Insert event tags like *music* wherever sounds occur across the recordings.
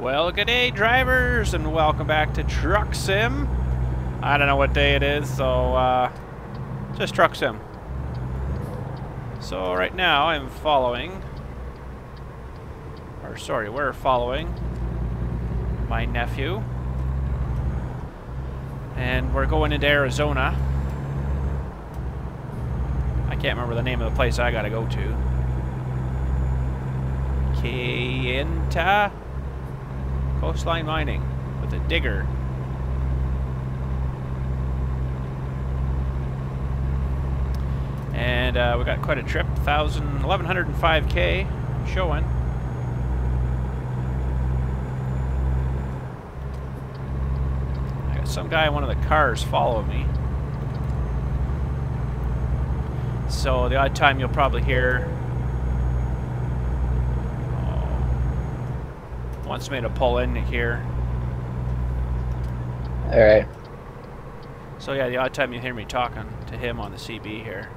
Well, good day, drivers, and welcome back to Truck Sim. I don't know what day it is, so uh, just Truck Sim. So right now I'm following, or sorry, we're following my nephew, and we're going into Arizona. I can't remember the name of the place I gotta go to. Kayenta Coastline Mining with a digger. And uh, we got quite a trip, 1,000, 1,105K showing. I got some guy in one of the cars following me. So the odd time you'll probably hear wants me to pull in here. Alright. So yeah, the odd time you hear me talking to him on the CB here.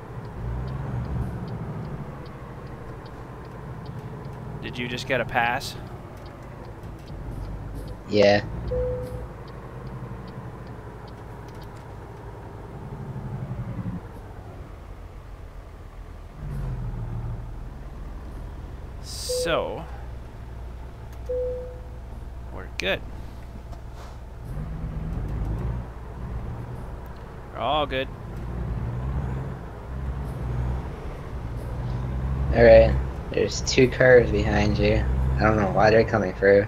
Did you just get a pass? Yeah. So, we're good. We're all good. Alright. There's two cars behind you. I don't know why they're coming through.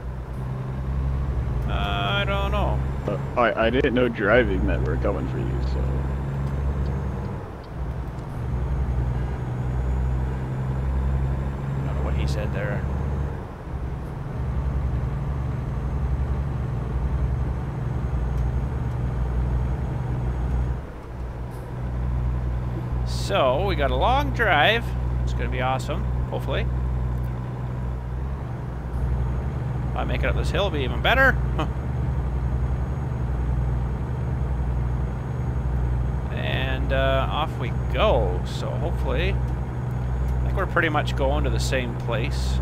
Uh, I don't know. Uh, I, I didn't know driving meant we're coming for you, so. I don't know what he said there. So, we got a long drive. It's going to be awesome, hopefully. I make it up this hill, will be even better. and uh, off we go. So hopefully, I think we're pretty much going to the same place.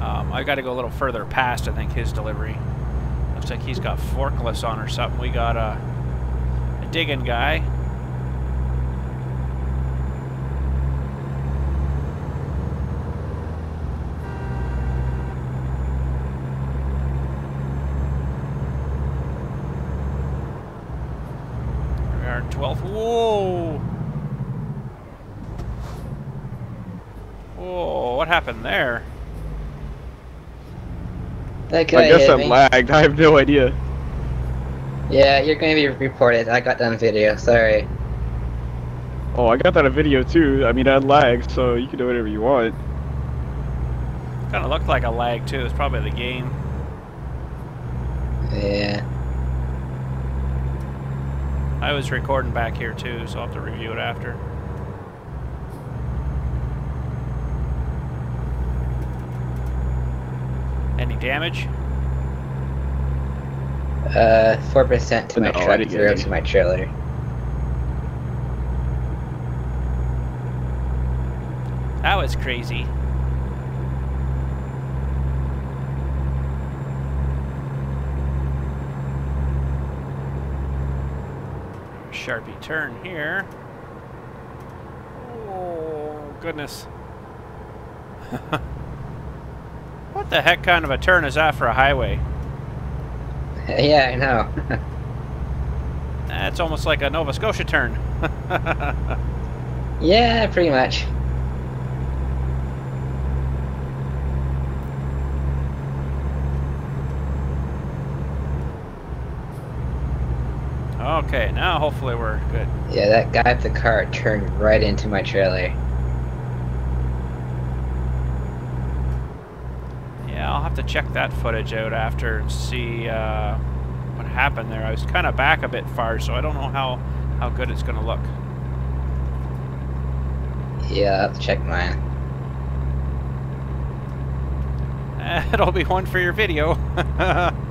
Um, I got to go a little further past, I think, his delivery. Looks like he's got forklifts on or something. We got a, a digging guy. Here we are, 12th. Whoa! Whoa, what happened there? That I guess I'm me. lagged. *laughs* I have no idea. Yeah, you're going to be reported. I got that on video. Sorry. Oh, I got that on video too. I mean, I lagged, so you can do whatever you want. Kind of looked like a lag too. It's probably the game. Yeah. I was recording back here too, so I'll have to review it after. Any damage? Uh, 4% to my No, I truck, 0 to my trailer. That was crazy. Sharpie turn here. Oh, goodness. *laughs* what the heck kind of a turn is that for a highway? *laughs* yeah, I know. *laughs* That's almost like a Nova Scotia turn. *laughs* yeah, pretty much. okay, now hopefully we're good. Yeah, that guy at the car turned right into my trailer. Yeah, I'll have to check that footage out after and see uh, what happened there. I was kind of back a bit far, so I don't know how, how good it's going to look. Yeah, I'll have to check mine. *laughs* It'll be one for your video. *laughs*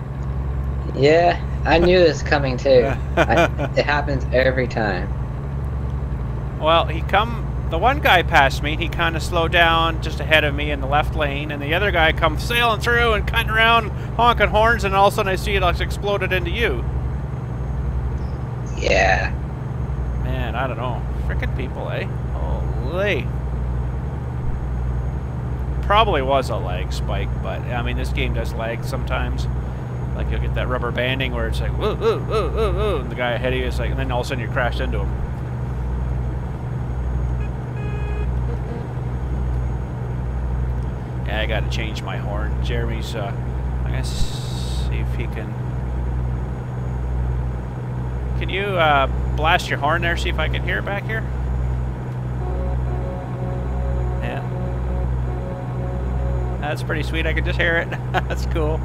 Yeah, I knew this coming too. *laughs* I, it happens every time. well, he come the one guy passed me. He kind of slowed down just ahead of me in the left lane, and the other guy comes sailing through and cutting around, honking horns, and all of a sudden I see it like exploded into you. Yeah. Man, I don't know. Frickin' people, eh? Holy. Probably was a lag spike, but I mean, this game does lag sometimes. Like you'll get that rubber banding where it's like, whoa, whoa, whoa, whoa, whoa, and the guy ahead of you is like, and then all of a sudden you crash into him. I gotta change my horn. Jeremy's, uh, I guess, see if he can. Can you, uh, blast your horn there, see if I can hear it back here? Yeah. That's pretty sweet, I can just hear it. *laughs* That's cool.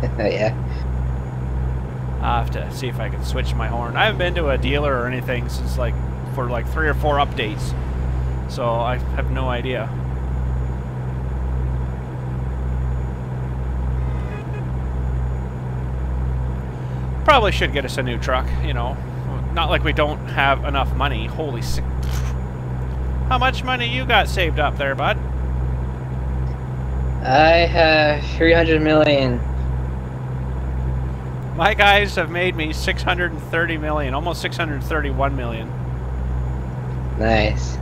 *laughs* yeah. I'll have to see if I can switch my horn. I haven't been to a dealer or anything since like for like three or four updates. So I have no idea. Probably should get us a new truck, you know. Not like we don't have enough money. Holy sick. How much money you got saved up there, bud? I have 300 million. My guys have made me 630 million, almost 631 million. Nice.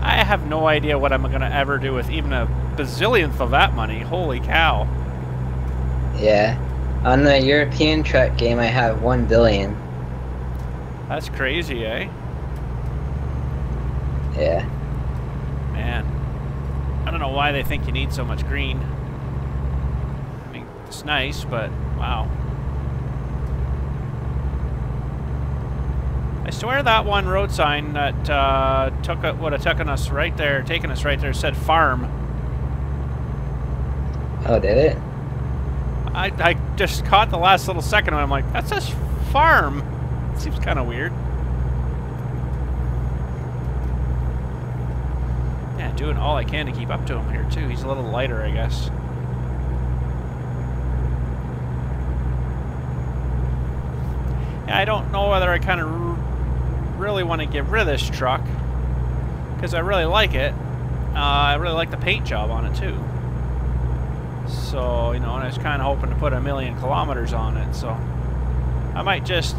I have no idea what I'm going to ever do with even a bazillionth of that money. Holy cow. Yeah. On the European truck game, I have 1 billion. That's crazy, eh? Yeah. Man. I don't know why they think you need so much green. I mean, it's nice, but wow. I swear that one road sign that uh, took would have taken us right there, taken us right there, said farm. Oh, did it? I, I just caught the last little second and I'm like, that's says farm. Seems kind of weird. Yeah, doing all I can to keep up to him here too. He's a little lighter, I guess. Yeah, I don't know whether I kind of really want to get rid of this truck because I really like it. Uh, I really like the paint job on it too. So, you know, and I was kind of hoping to put a million kilometers on it, so I might just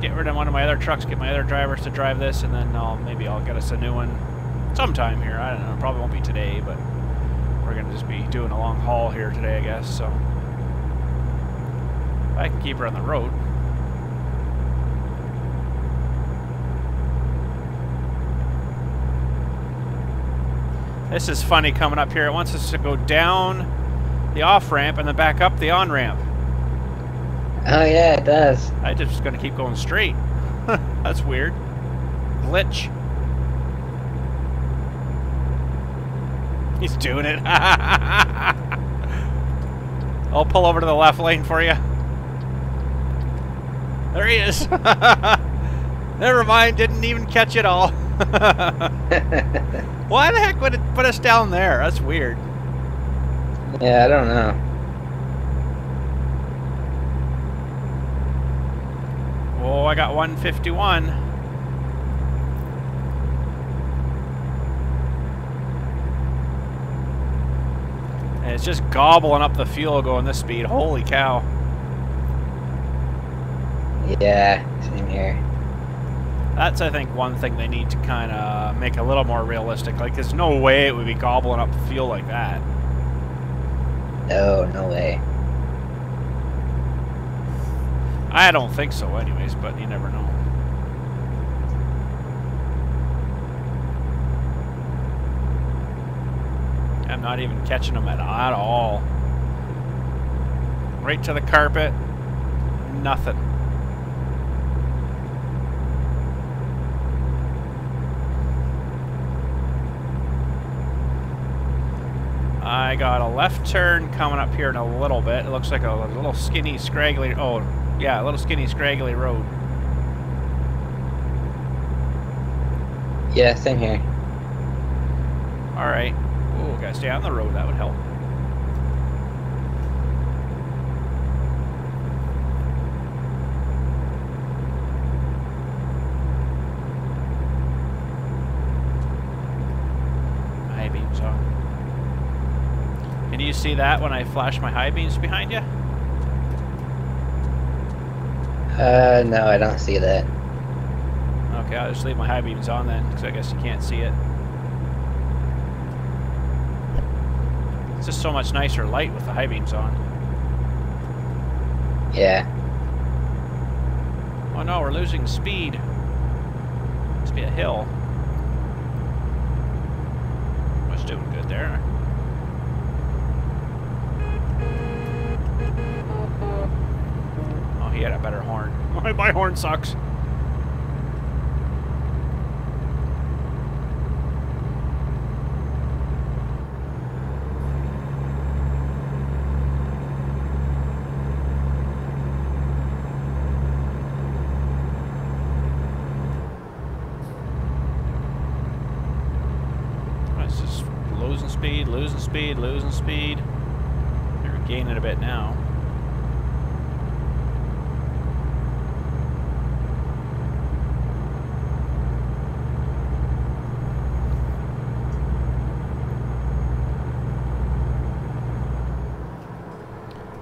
get rid of one of my other trucks, get my other drivers to drive this, and then I'll, maybe I'll get us a new one sometime here. I don't know, probably won't be today, but we're going to just be doing a long haul here today, I guess, so I can keep her on the road. This is funny coming up here. It wants us to go down the off-ramp and then back up the on-ramp. Oh, yeah, it does. I just gonna keep going straight. *laughs* That's weird. Glitch. He's doing it. *laughs* I'll pull over to the left lane for you. There he is. *laughs* Never mind, didn't even catch it all. Why the heck would it put us down there? That's weird. Yeah, I don't know. Oh, I got 151. And it's just gobbling up the fuel going this speed. Holy cow. Yeah, same here. That's, I think, one thing they need to kind of make a little more realistic. Like, there's no way it would be gobbling up fuel like that. No, no way. I don't think so, anyways, but you never know. I'm not even catching them at, at all. Right to the carpet. Nothing. I got a left turn coming up here in a little bit. It looks like a little skinny, scraggly. Oh, yeah, a little skinny, scraggly road. Yeah, same here. All right. Oh, gotta stay on the road. That would help. you see that when I flash my high beams behind you? Uh, no, I don't see that. Okay, I'll just leave my high beams on then, because I guess you can't see it. It's just so much nicer light with the high beams on. Yeah. Oh no, we're losing speed. Must be a hill. Was doing good there. Oh, he had a better horn. My, my horn sucks. It's just losing speed, losing speed, losing speed. You're gaining a bit now.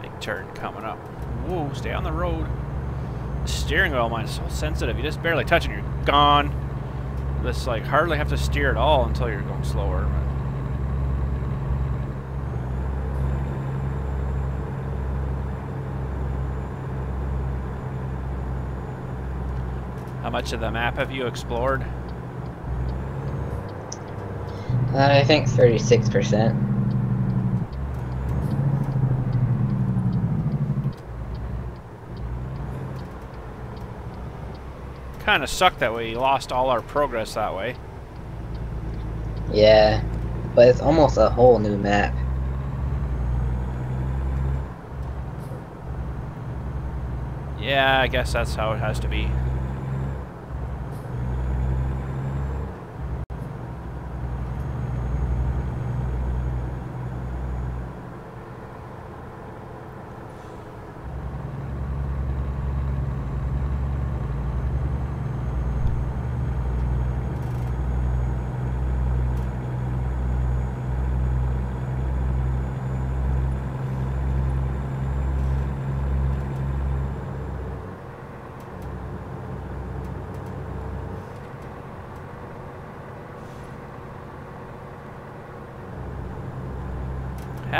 Big turn coming up. Whoa, stay on the road. The steering wheel, mine is so sensitive. You just barely touch it and you're gone. This like hardly have to steer at all until you're going slower. How much of the map have you explored? Uh, I think 36%. Kind of sucked that way. You lost all our progress that way. Yeah. But it's almost a whole new map. Yeah, I guess that's how it has to be.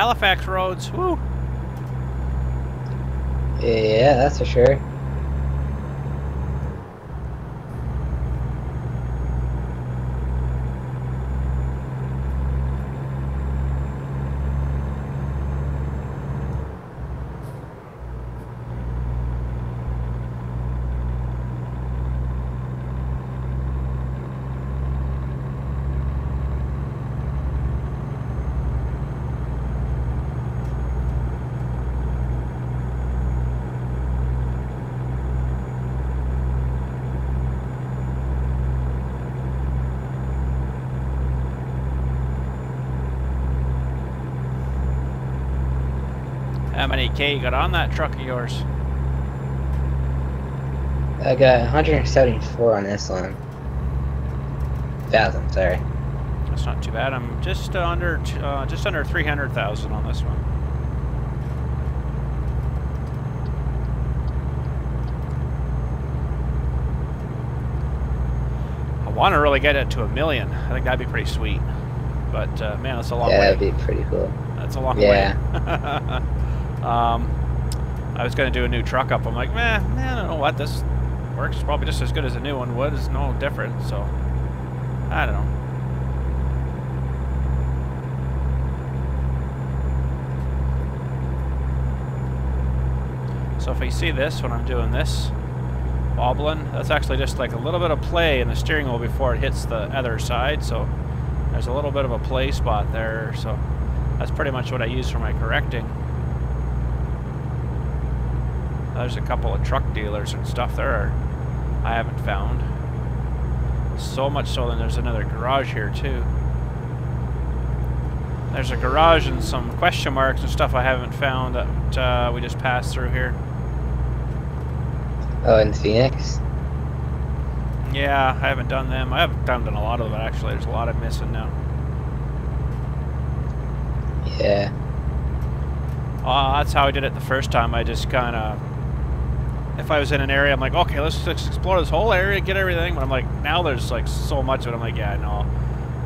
Halifax roads, woo! Yeah, that's for sure. How many K you got on that truck of yours? I got 174 on this one. Thousand, sorry. That's not too bad. I'm just under uh, just under 300,000 on this one. I want to really get it to a million. I think that'd be pretty sweet. But uh, man, that's a long yeah, way. that'd be pretty cool. That's a long Yeah. way. *laughs* um, I was going to do a new truck up. I'm like, man, I don't know what this works. Probably just as good as a new one would. It's no different. So I don't know. So if you see this when I'm doing this, wobbling, that's actually just like a little bit of play in the steering wheel before it hits the other side. So there's a little bit of a play spot there. So that's pretty much what I use for my correcting. There's a couple of truck dealers and stuff there I haven't found. So much so that there's another garage here too. There's a garage and some question marks and stuff I haven't found that uh, we just passed through here. Oh, in Phoenix? Yeah, I haven't done them. I haven't done, a lot of them actually. There's a lot I'm missing now. Yeah. Uh, that's how I did it the first time. I just kind of, if I was in an area, I'm like, okay, let's just explore this whole area, get everything. But I'm like, now there's like so much of it. I'm like, yeah, no.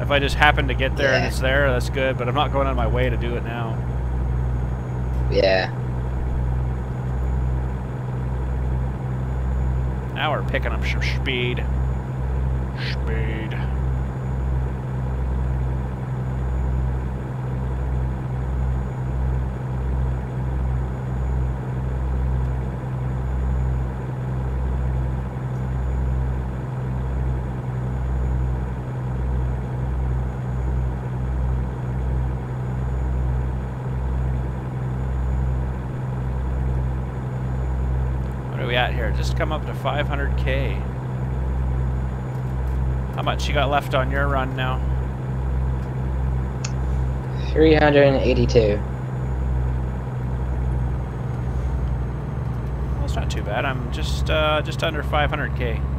If I just happen to get there and it's there, that's good. But I'm not going on my way to do it now. Yeah. Now we're picking up some speed. Speed. What are we at here? Just come up to 500k. How much you got left on your run now? 382. Well, it's not too bad. I'm just uh, just under 500k.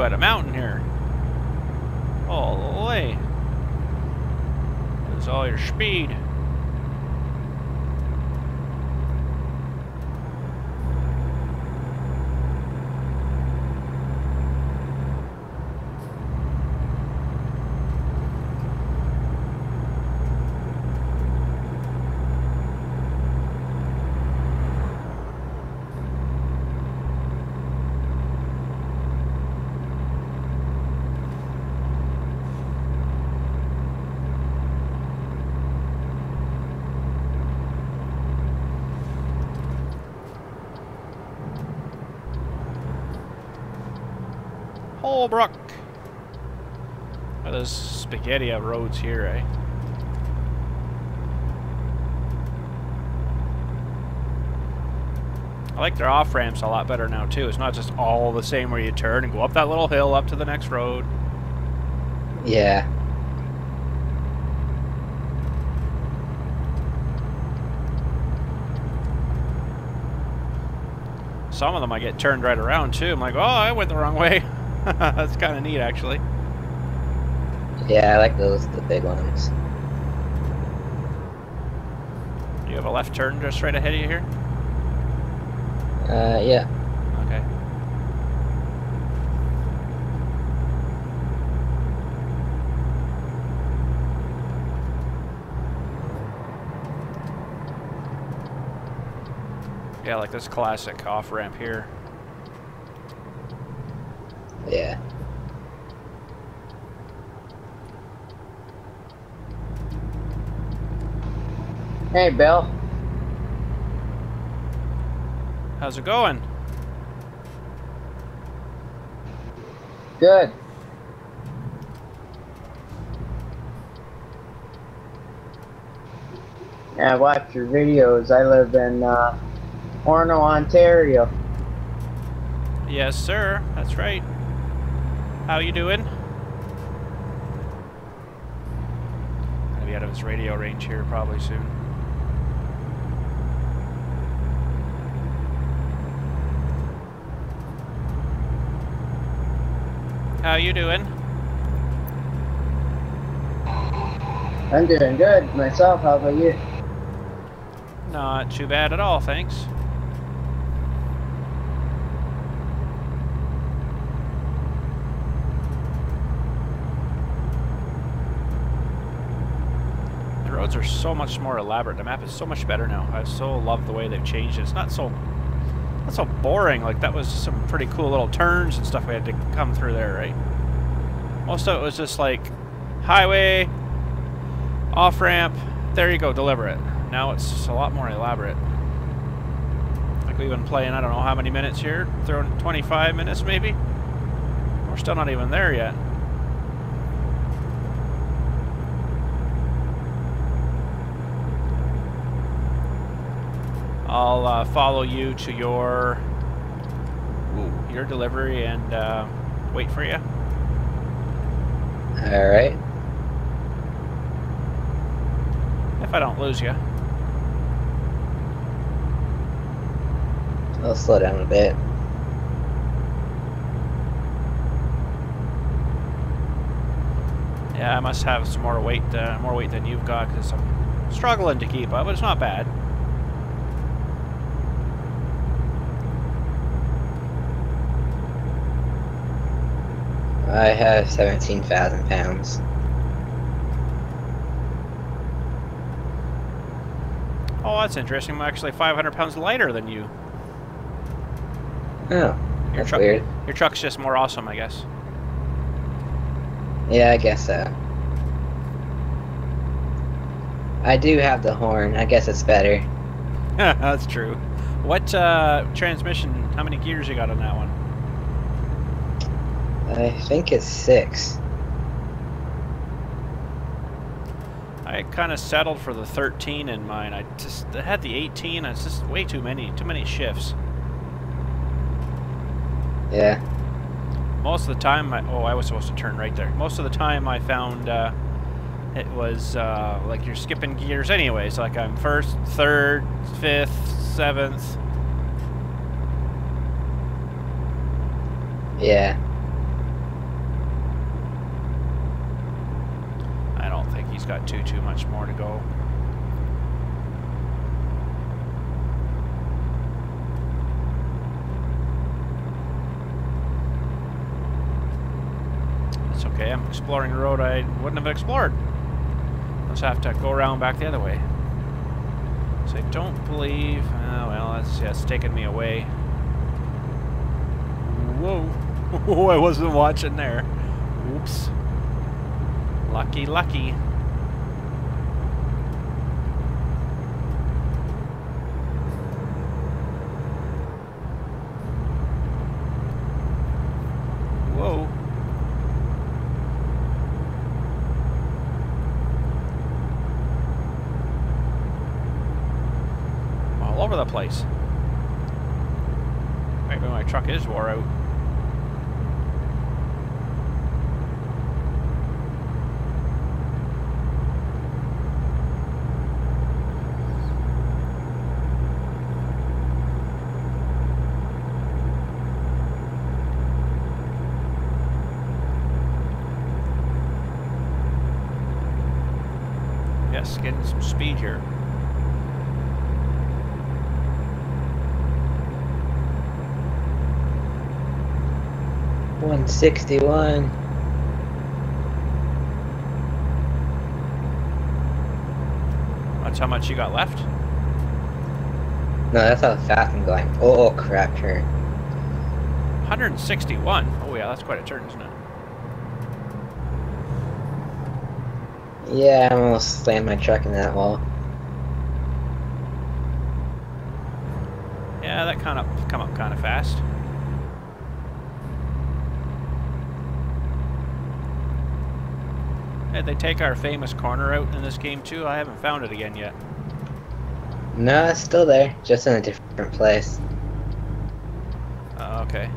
Quite a mountain here. All the way. That's all your speed. Holbrook. Oh, there's spaghetti of roads here, eh? I like their off ramps a lot better now too. It's not just all the same where you turn and go up that little hill up to the next road. Yeah. Some of them I get turned right around too. I'm like, oh, I went the wrong way. *laughs* *laughs* That's kind of neat, actually. Yeah, I like those, the big ones. You have a left turn just right ahead of you here. Uh, yeah. Okay. Yeah, like this classic off ramp here. Yeah. Hey, Bill. How's it going? Good. Yeah, I watch your videos. I live in uh, Orono, Ontario. Yes, sir. That's right. How you doing? Gonna be out of his radio range here probably soon. How you doing? I'm doing good myself. How about you? Not too bad at all, thanks. The roads are so much more elaborate. The map is so much better now. I so love the way they've changed it. It's not so not so boring. Like that was some pretty cool little turns and stuff we had to come through there, right? Most of it was just like highway, off ramp. There you go, deliver it. Now it's a lot more elaborate. Like we've been playing, I don't know how many minutes here, throwing 25 minutes maybe. We're still not even there yet. I'll uh, follow you to your ooh, your delivery and uh, wait for you. All right. If I don't lose you. I'll slow down a bit. Yeah, I must have some more weight, uh, more weight than you've got, because I'm struggling to keep up, but it's not bad. I have 17,000 pounds. Oh, that's interesting. I'm actually 500 pounds lighter than you. Oh, Your truck, weird. your truck's just more awesome, I guess. Yeah, I guess so. I do have the horn. I guess it's better. *laughs* that's true. What uh, transmission? How many gears you got on that one? I think it's six. I kind of settled for the 13 in mine. I just I had the 18. It's just way too many, too many shifts. Yeah. Most of the time, I, oh, I was supposed to turn right there. Most of the time, I found uh, it was uh, like you're skipping gears anyways. Like I'm first, third, fifth, seventh. Yeah. I don't think he's got too too much more to go. It's okay. I'm exploring a road I wouldn't have explored. Let's have to go around back the other way. So I don't believe. Oh well, that's yeah, it's taking me away. Whoa! Oh, *laughs* I wasn't watching there. Oops. Lucky, lucky. Whoa. All over the place. Maybe my truck is wore out. 161. That's how much you got left? No, that's how fast I'm going. Oh, crap, here. 161? Oh yeah, that's quite a turn, isn't it? Yeah, i'm almost slam my truck in that wall. Yeah, that kind of come up kind of fast. Did they take our famous corner out in this game too? I haven't found it again yet. No, it's still there, just in a different place. Uh, okay.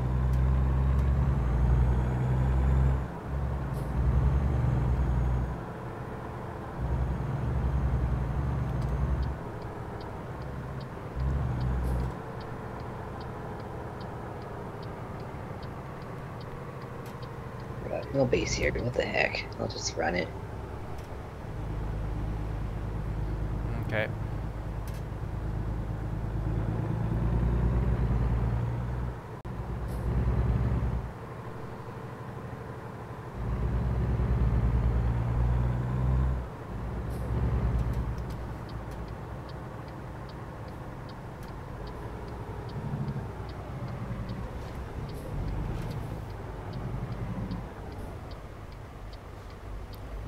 Base here, what the heck? I'll just run it. Okay.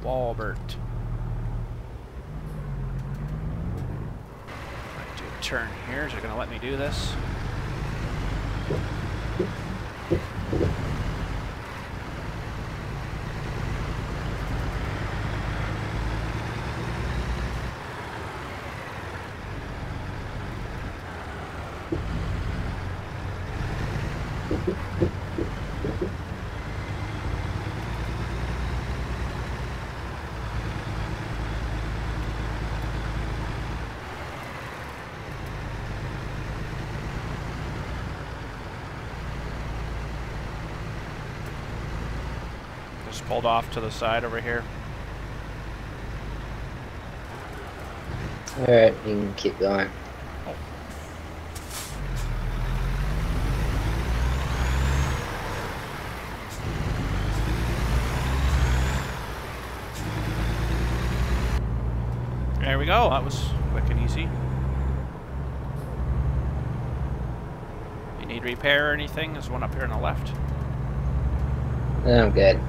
Walbert. Might do a turn here. Is it going to let me do this? Off to the side over here. Alright, you can keep going. There we go. That was quick and easy. You need repair or anything? There's one up here on the left. I'm good.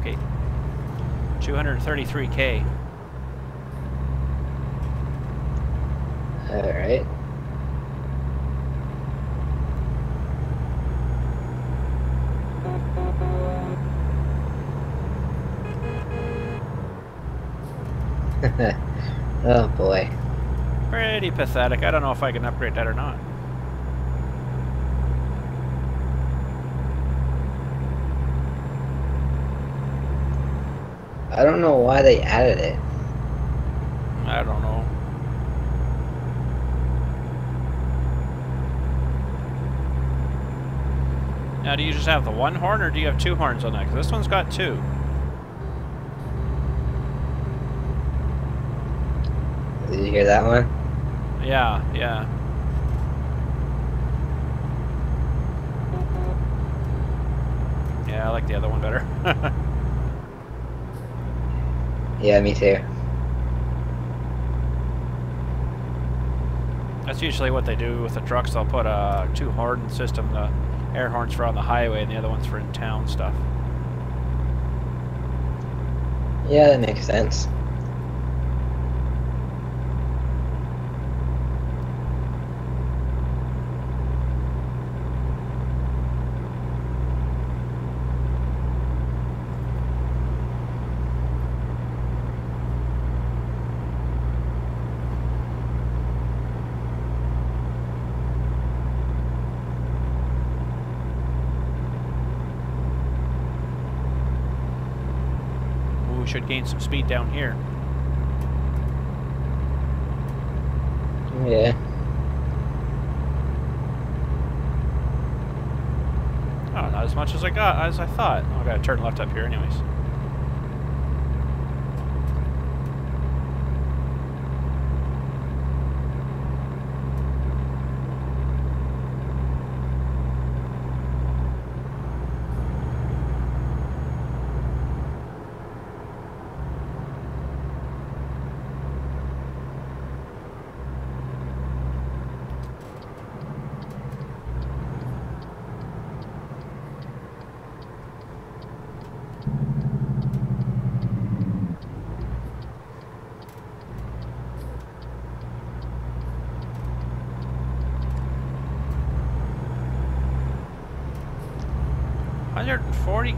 Okay. 233k. Alright. *laughs* oh boy. Pretty pathetic. I don't know if I can upgrade that or not. I don't know why they added it. I don't know. Now, do you just have the one horn, or do you have two horns on that? Because this one's got two. Did you hear that one? Yeah, yeah. Yeah, I like the other one better. *laughs* Yeah, me too. That's usually what they do with the trucks. They'll put a two horn system, the air horns for on the highway, and the other ones for in town stuff. Yeah, that makes sense. Ooh, should gain some speed down here. Yeah. Oh, not as much as I got as I thought. Oh, I gotta turn left up here, anyways.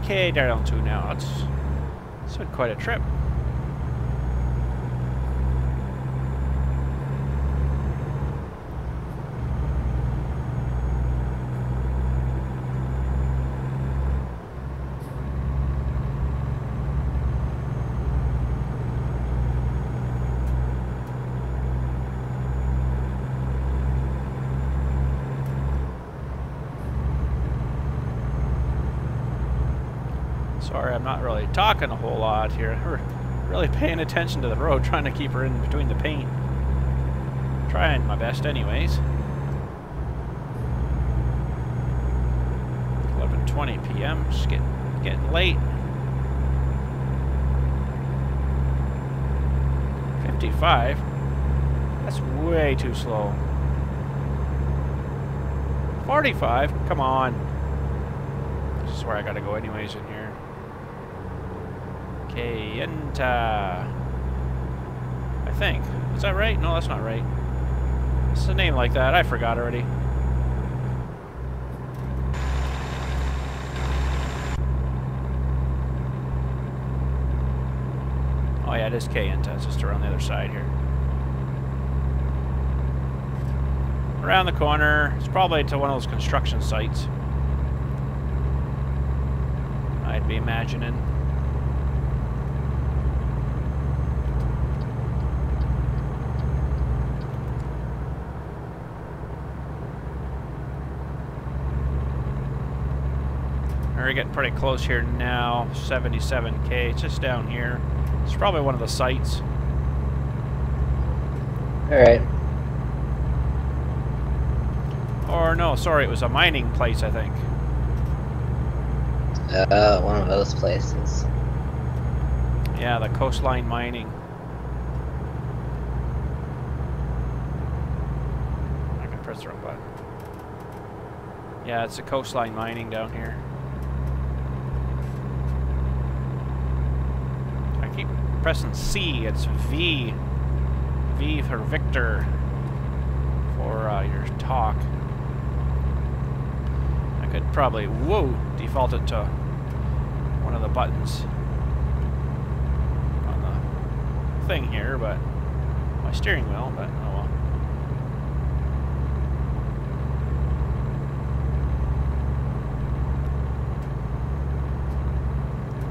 140k down to now. That's, that's been quite a trip. Sorry, I'm not really talking here. We're really paying attention to the road, trying to keep her in between the paint. Trying my best anyways. 11.20 p.m. Just getting, getting late. 55? That's way too slow. 45? Come on. This is where I gotta go anyways in here. Kayenta. I think. Is that right? No, that's not right. It's a name like that. I forgot already. Oh yeah, it is Kayenta. It's just around the other side here. Around the corner. It's probably to one of those construction sites. I'd be imagining. We're getting pretty close here now. 77k. It's just down here. It's probably one of the sites. Alright. Or no, sorry, it was a mining place, I think. Uh, one of those places. Yeah, the coastline mining. I can press the wrong button. Yeah, it's the coastline mining down here. I keep pressing C. It's V. V for Victor. For uh, your talk. I could probably, whoa, default it to one of the buttons on the thing here, but my steering wheel, but oh well.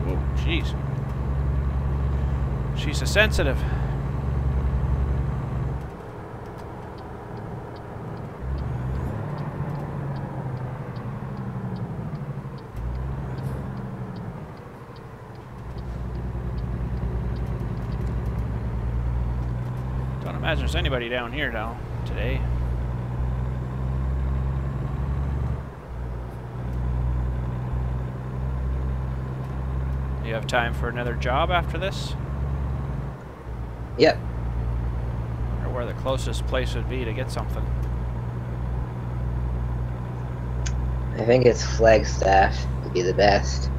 Whoa, jeez. She's a sensitive. Don't imagine there's anybody down here now today. You have time for another job after this? Yep. Or where the closest place would be to get something. I think it's Flagstaff would be the best.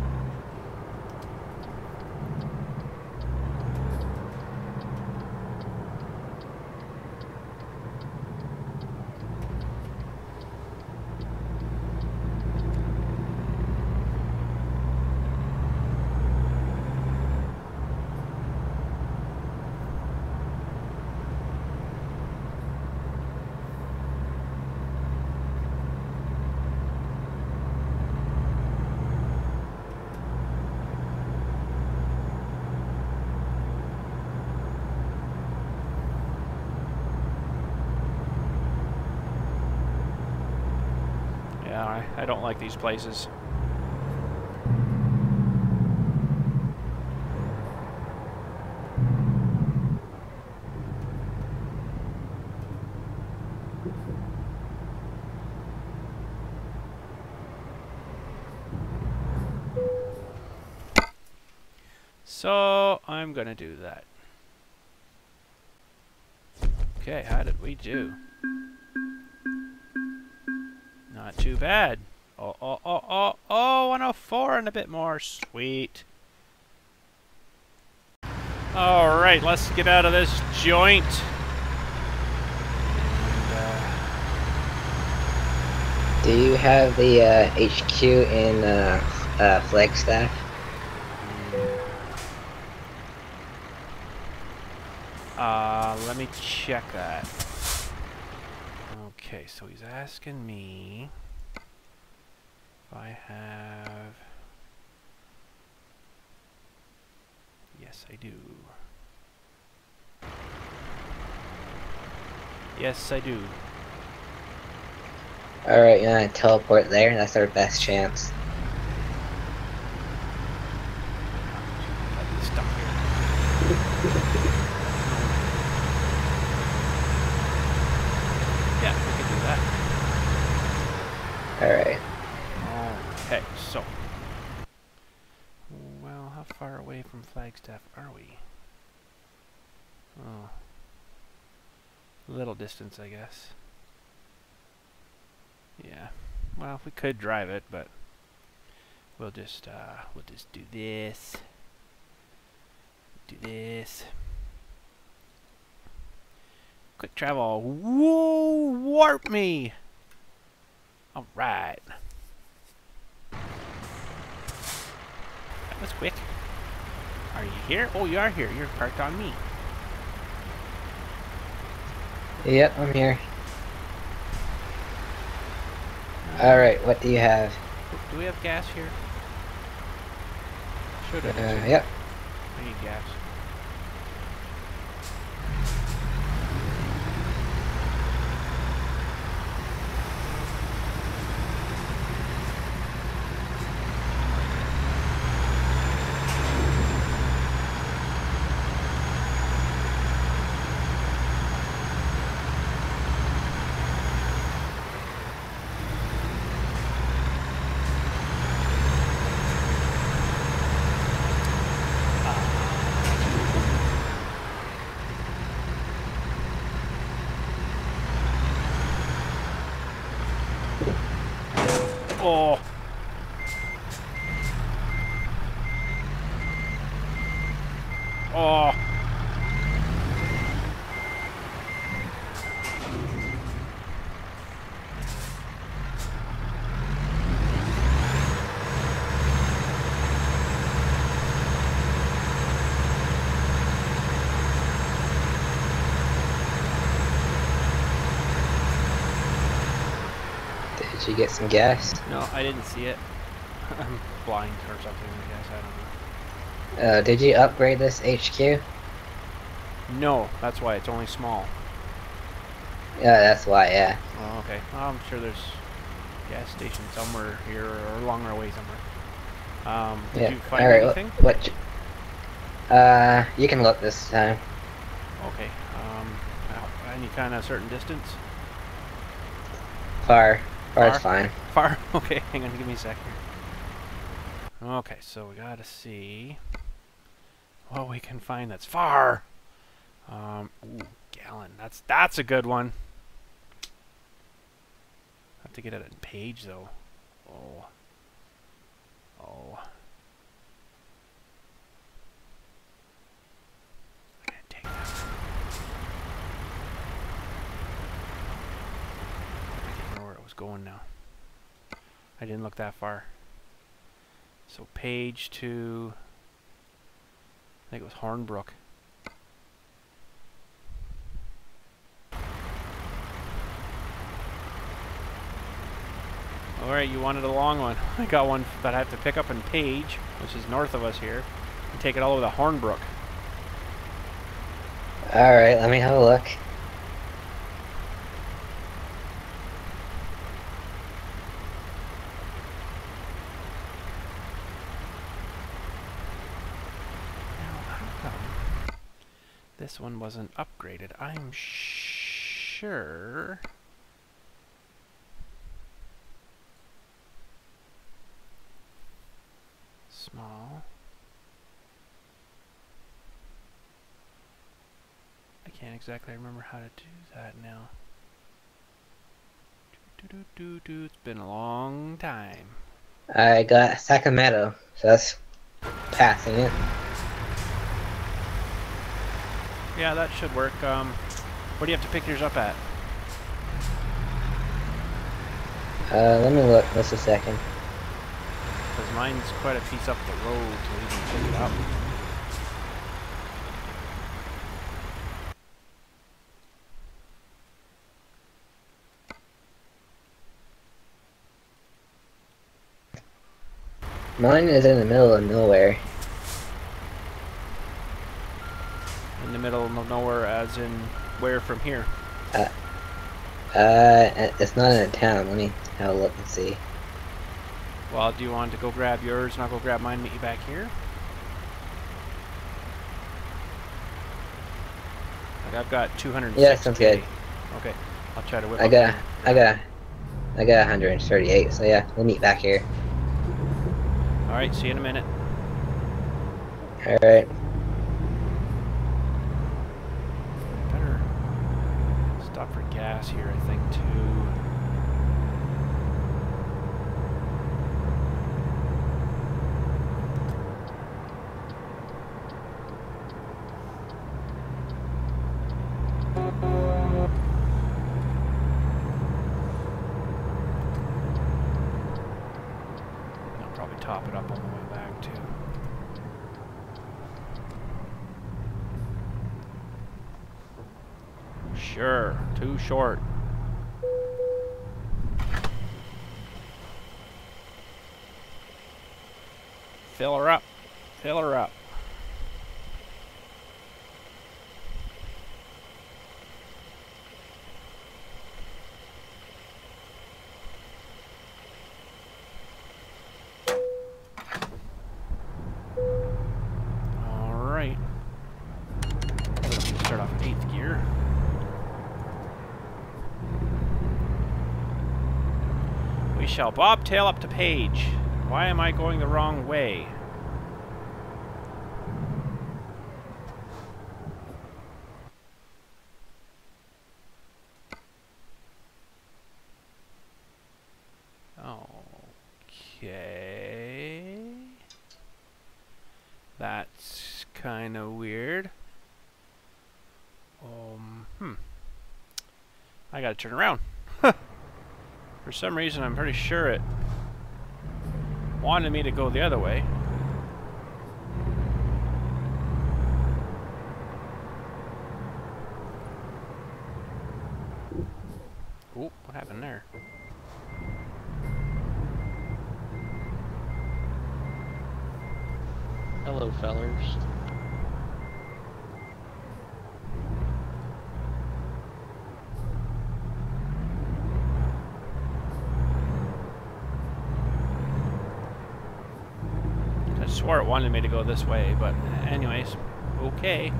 Yeah, I, I don't like these places. So, I'm gonna do that. Okay, how did we do? Bit more. Sweet. Alright, let's get out of this joint. Do you have the uh, HQ in uh, uh, Flagstaff? Uh, let me check that. Okay, so he's asking me if I have. Yes, I do. Yes, I do. Alright, you wanna teleport there? That's our best chance. I'll be stuck here. Yeah, we can do that. Alright. Okay, so. Well, how far away from Flagstaff are we? Oh. I guess. Yeah. Well, we could drive it, but we'll just uh we'll just do this. Do this. Quick travel. Whoa, warp me. All right. That was quick. Are you here? Oh, you are here. You're parked on me. Yep, I'm here. Alright, what do you have? Do we have gas here? Should Uh, have. yep. I need gas. Oh. Oh. Did you get some gas? No, I didn't see it. *laughs* I'm blind or something, I guess. I don't know. Uh, did you upgrade this HQ? No, that's why it's only small. Yeah, that's why, yeah. Oh, okay. Well, I'm sure there's gas station somewhere here or along our way somewhere. Um, did yeah. you find Alright, anything? what, what Uh, you can look this time. Okay. Um, any kind of a certain distance? Far. Far's Far? fine. Far? *laughs* Okay, hang on, give me a sec here. Okay, so we gotta see what we can find that's far. Um, ooh, gallon. That's that's a good one. Have to get it in Page though. Oh. Oh. I gotta take that. I can't remember where it was going now. I didn't look that far. So page two. I think it was Hornbrook. Alright, you wanted a long one. *laughs* I got one that I have to pick up in Page, which is north of us here, and take it all the way to Hornbrook. Alright, let me have a look. Now, how come this one wasn't upgraded? I'm sure. Small. I can't exactly remember how to do that now. Do, do, do. It's been a long time. I got Sacramento, so that's passing it. Yeah, that should work. Um, where do you have to pick yours up at? Uh, let me look just a second. Because mine's quite a piece up the road to even pick it up. Mine is in the middle of nowhere. In the middle of nowhere, as in where from here? Uh, it's not in a town. Let me have a look and see. Well, do you want to go grab yours and I'll go grab mine and meet you back here? Like I've got 200. Yeah, sounds good. Okay, I'll try to whip I got. I got, I got 138. So yeah, we'll meet back here. All right, see you in a minute. All right. Better stop for here, I think, too. I'll probably top it up on the way back, too. Sure, too short. Fill her up. Fill her up. All right. Start off in eighth gear. We shall bobtail up to Page. Why am I going the wrong way? Okay. That's kind of weird. Um, hmm. I gotta turn around. *laughs* For some reason, I'm pretty sure it wanted me to go the other way. Oop, what happened there? Hello, fellers. I swore it wanted me to go this way, but anyways, okay.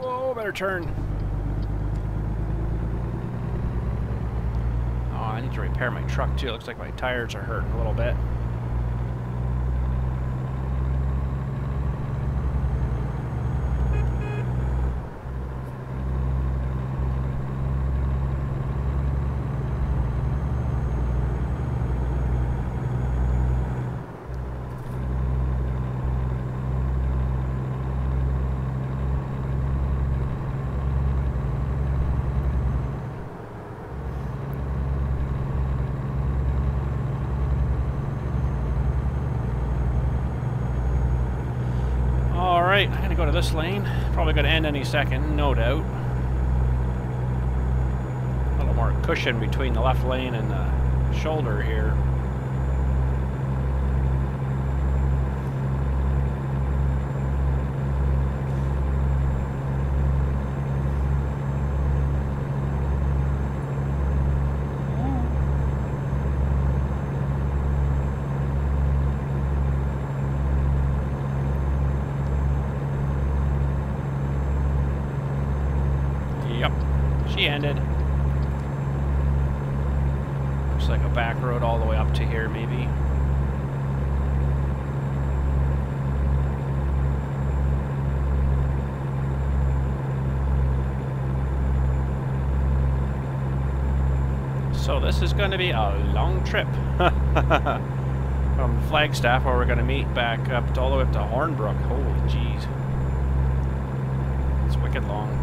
Whoa, better turn. Oh, I need to repair my truck too. Looks like my tires are hurting a little bit. Alright, I'm gonna go to this lane. Probably gonna end any second, no doubt. A little more cushion between the left lane and the shoulder here. Yep, she ended. Looks like a back road all the way up to here, maybe. So this is going to be a long trip. *laughs* From Flagstaff, where we're going to meet, back up to, all the way up to Hornbrook. Holy jeez. It's wicked long.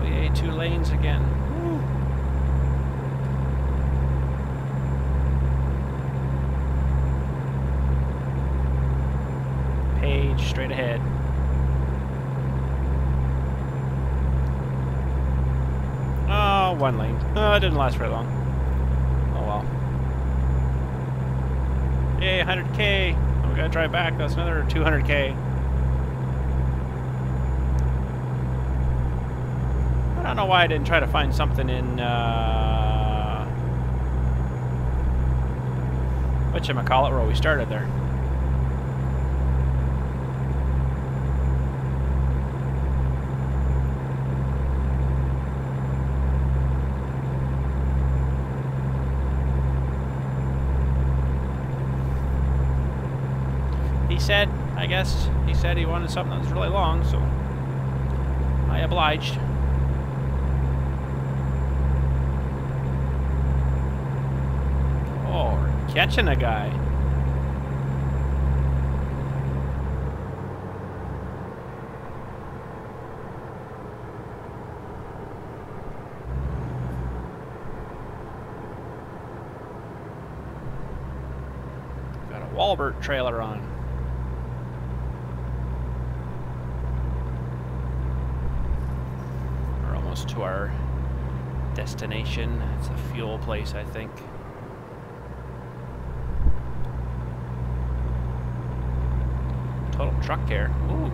Oh yay, two lanes again. Woo. Page straight ahead. Oh, one lane. Oh, it didn't last very long. Oh well. Yay, 100k. Oh, we gotta drive back. That's another 200k. I don't know why I didn't try to find something in, uh... Whatchamacallit, where we started there. He said, I guess, he said he wanted something that was really long, so I obliged. Oh, we're catching a guy. Got a Wallbert trailer on. We're almost to our destination. It's a fuel place, I think. Total truck care. Ooh.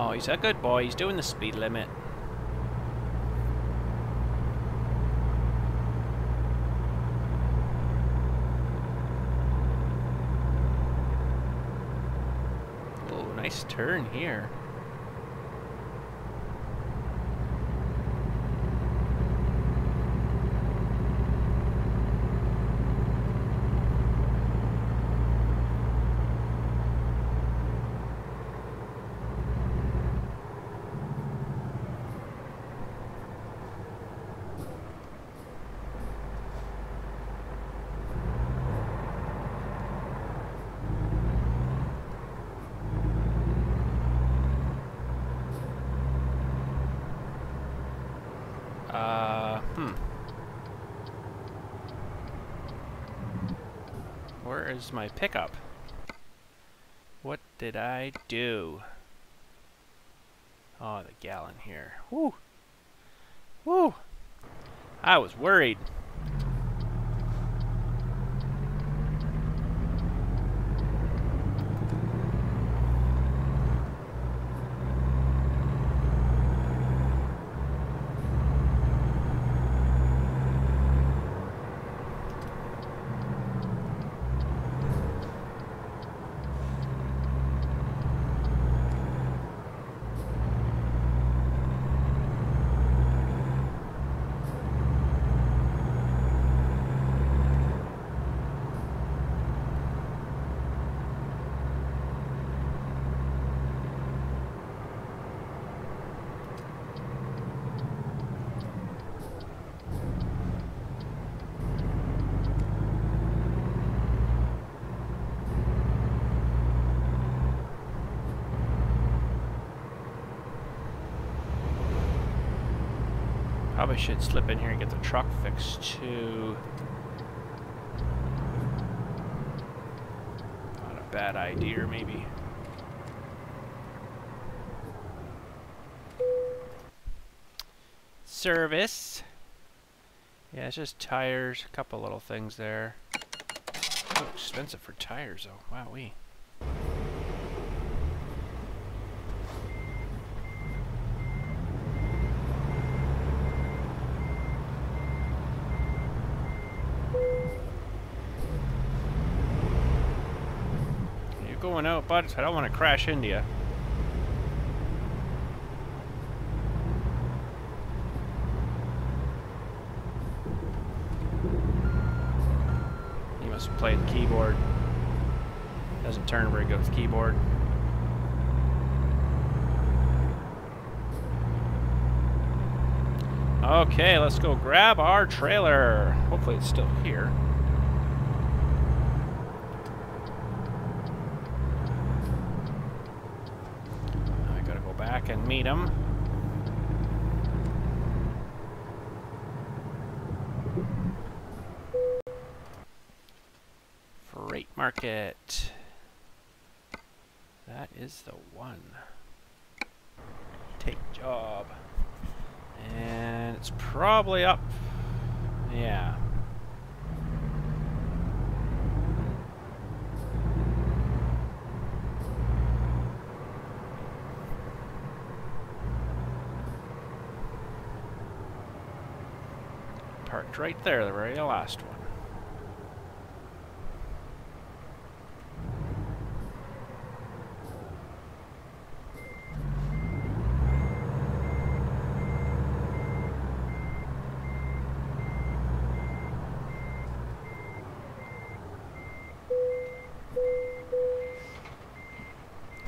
Oh, he's a good boy. He's doing the speed limit. Oh, nice turn here. Uh, hmm. Is my pickup? What did I do? Oh, the gallon here. Woo! Woo! I was worried. probably should slip in here and get the truck fixed too. Not a bad idea, maybe. Service. Yeah, it's just tires, a couple little things there. Oh, expensive for tires, though. Wow, we. Bud. I don't want to crash into you. You must have played the keyboard. Doesn't turn very good with keyboard. Okay, let's go grab our trailer. Hopefully it's still here. I gotta go meet him. Freight market. That is the one. Take job. And it's probably up. Yeah. Right there, the very last one.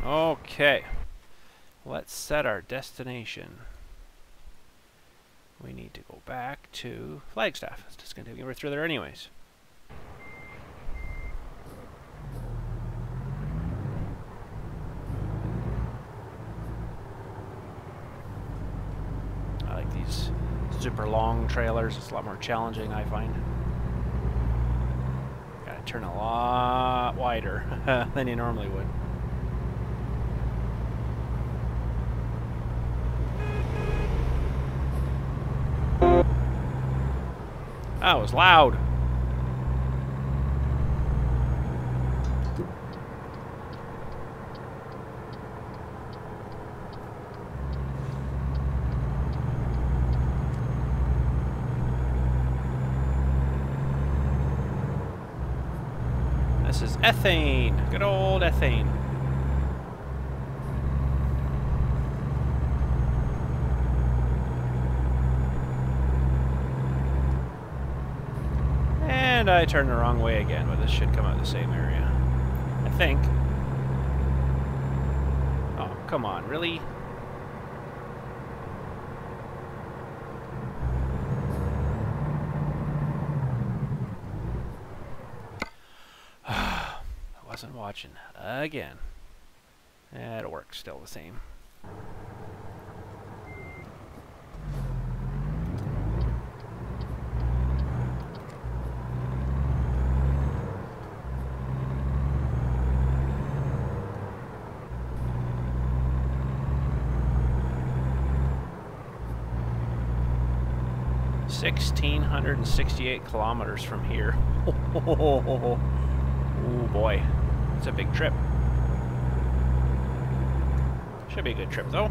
Okay. Let's set our destination. We need to go back to Flagstaff. It's just going to take me right through there anyways. I like these super long trailers. It's a lot more challenging, I find. Gotta turn a lot wider *laughs* than you normally would. That was loud. This is ethane. Good old ethane. I turned the wrong way again, but this should come out the same area. I think. Oh, come on, really? *sighs* I wasn't watching. Again. Eh, it'll work still the same. Sixteen hundred and sixty-eight kilometers from here. *laughs* Oh boy, it's a big trip. Should be a good trip though.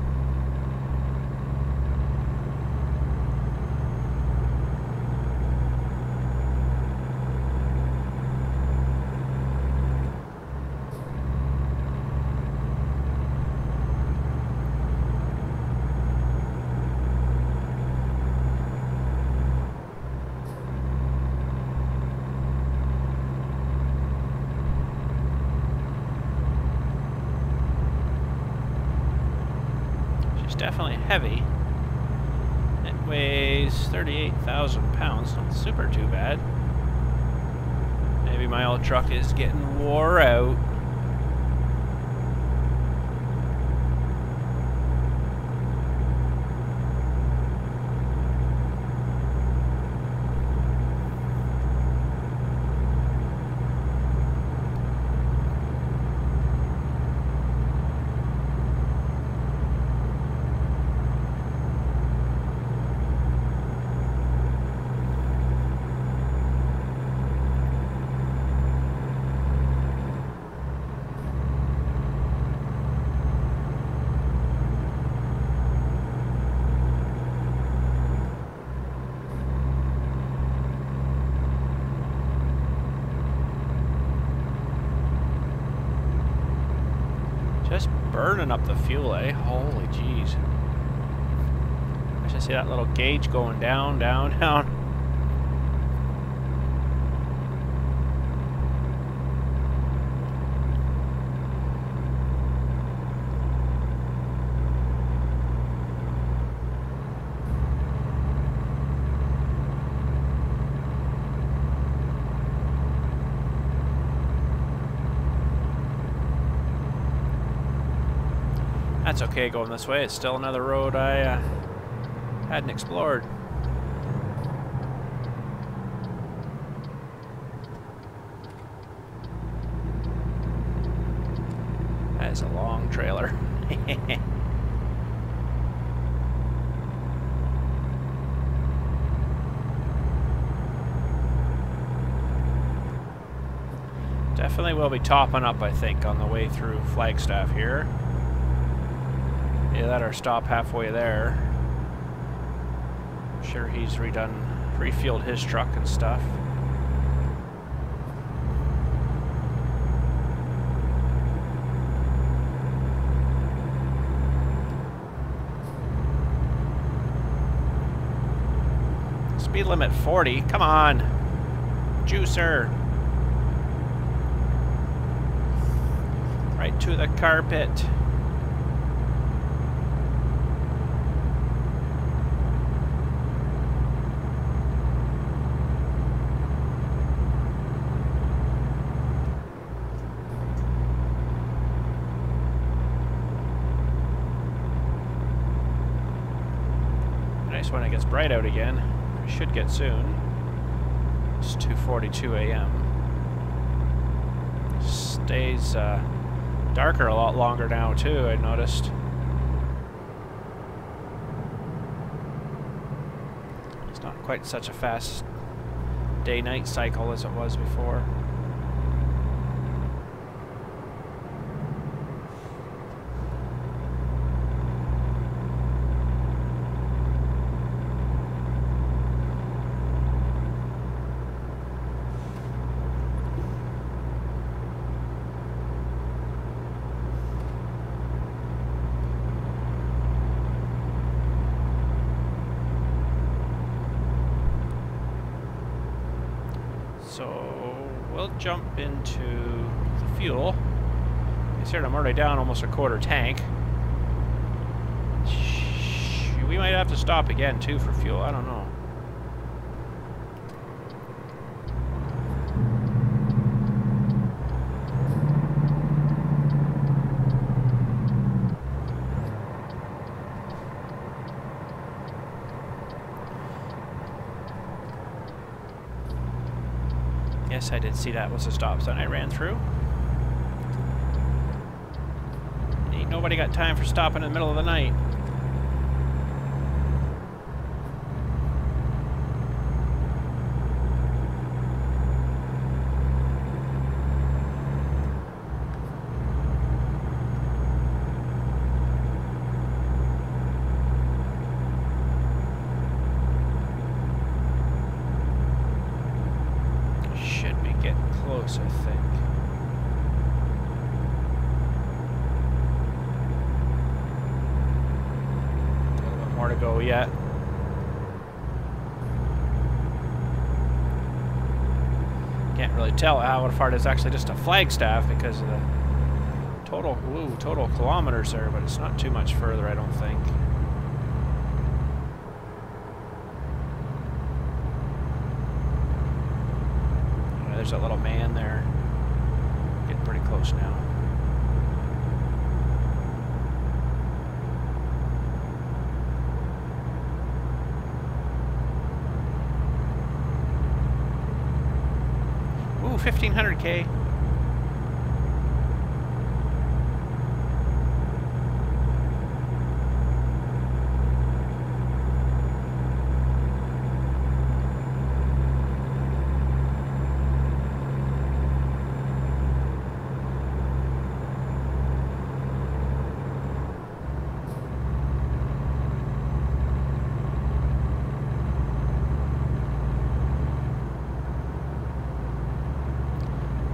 She's definitely heavy. It weighs 38,000 pounds, not super too bad. Maybe my old truck is getting wore out. burning up the fuel, eh? Holy jeez. I should see that little gauge going down, down, *laughs* down. That's okay going this way. It's still another road I uh, hadn't explored. That is a long trailer. *laughs* Definitely will be topping up, I think, on the way through Flagstaff here. Yeah, let our stop halfway there. Sure he's redone, refueled his truck and stuff. Speed limit 40, come on! Juicer! Right to the carpet. Bright out again. Should get soon. It's 2.42 a.m. Stays uh, darker a lot longer now too, I noticed. It's not quite such a fast day-night cycle as it was before. So we'll jump into the fuel. You see I'm already down almost a quarter tank. We might have to stop again too for fuel. I don't know. Yes, I did see that was a stop sign I ran through. Nobody got time for stopping in the middle of the night. Should be getting close, I think. A little bit more to go yet. Can't really tell how far it is actually just a Flagstaff because of the total, ooh, total kilometers there, but it's not too much further, I don't think. Yeah, There's that little man there. Getting pretty close now. Ooh, 1500k.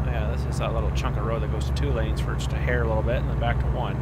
Yeah, this is that little chunk of road that goes to two lanes for just a hair a little bit and then back to one.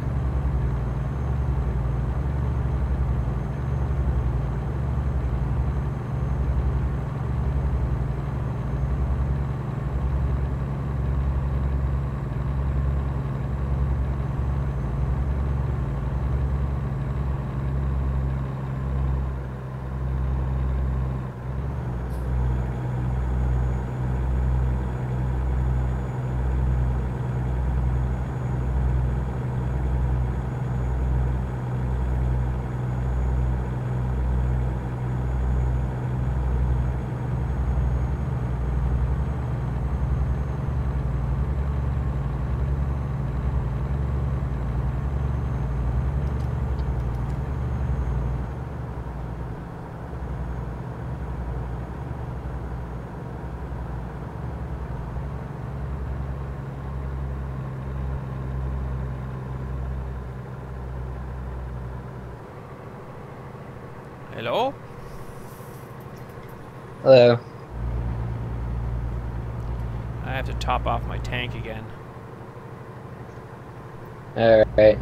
Hello? Hello. I have to top off my tank again. Alright. Uh,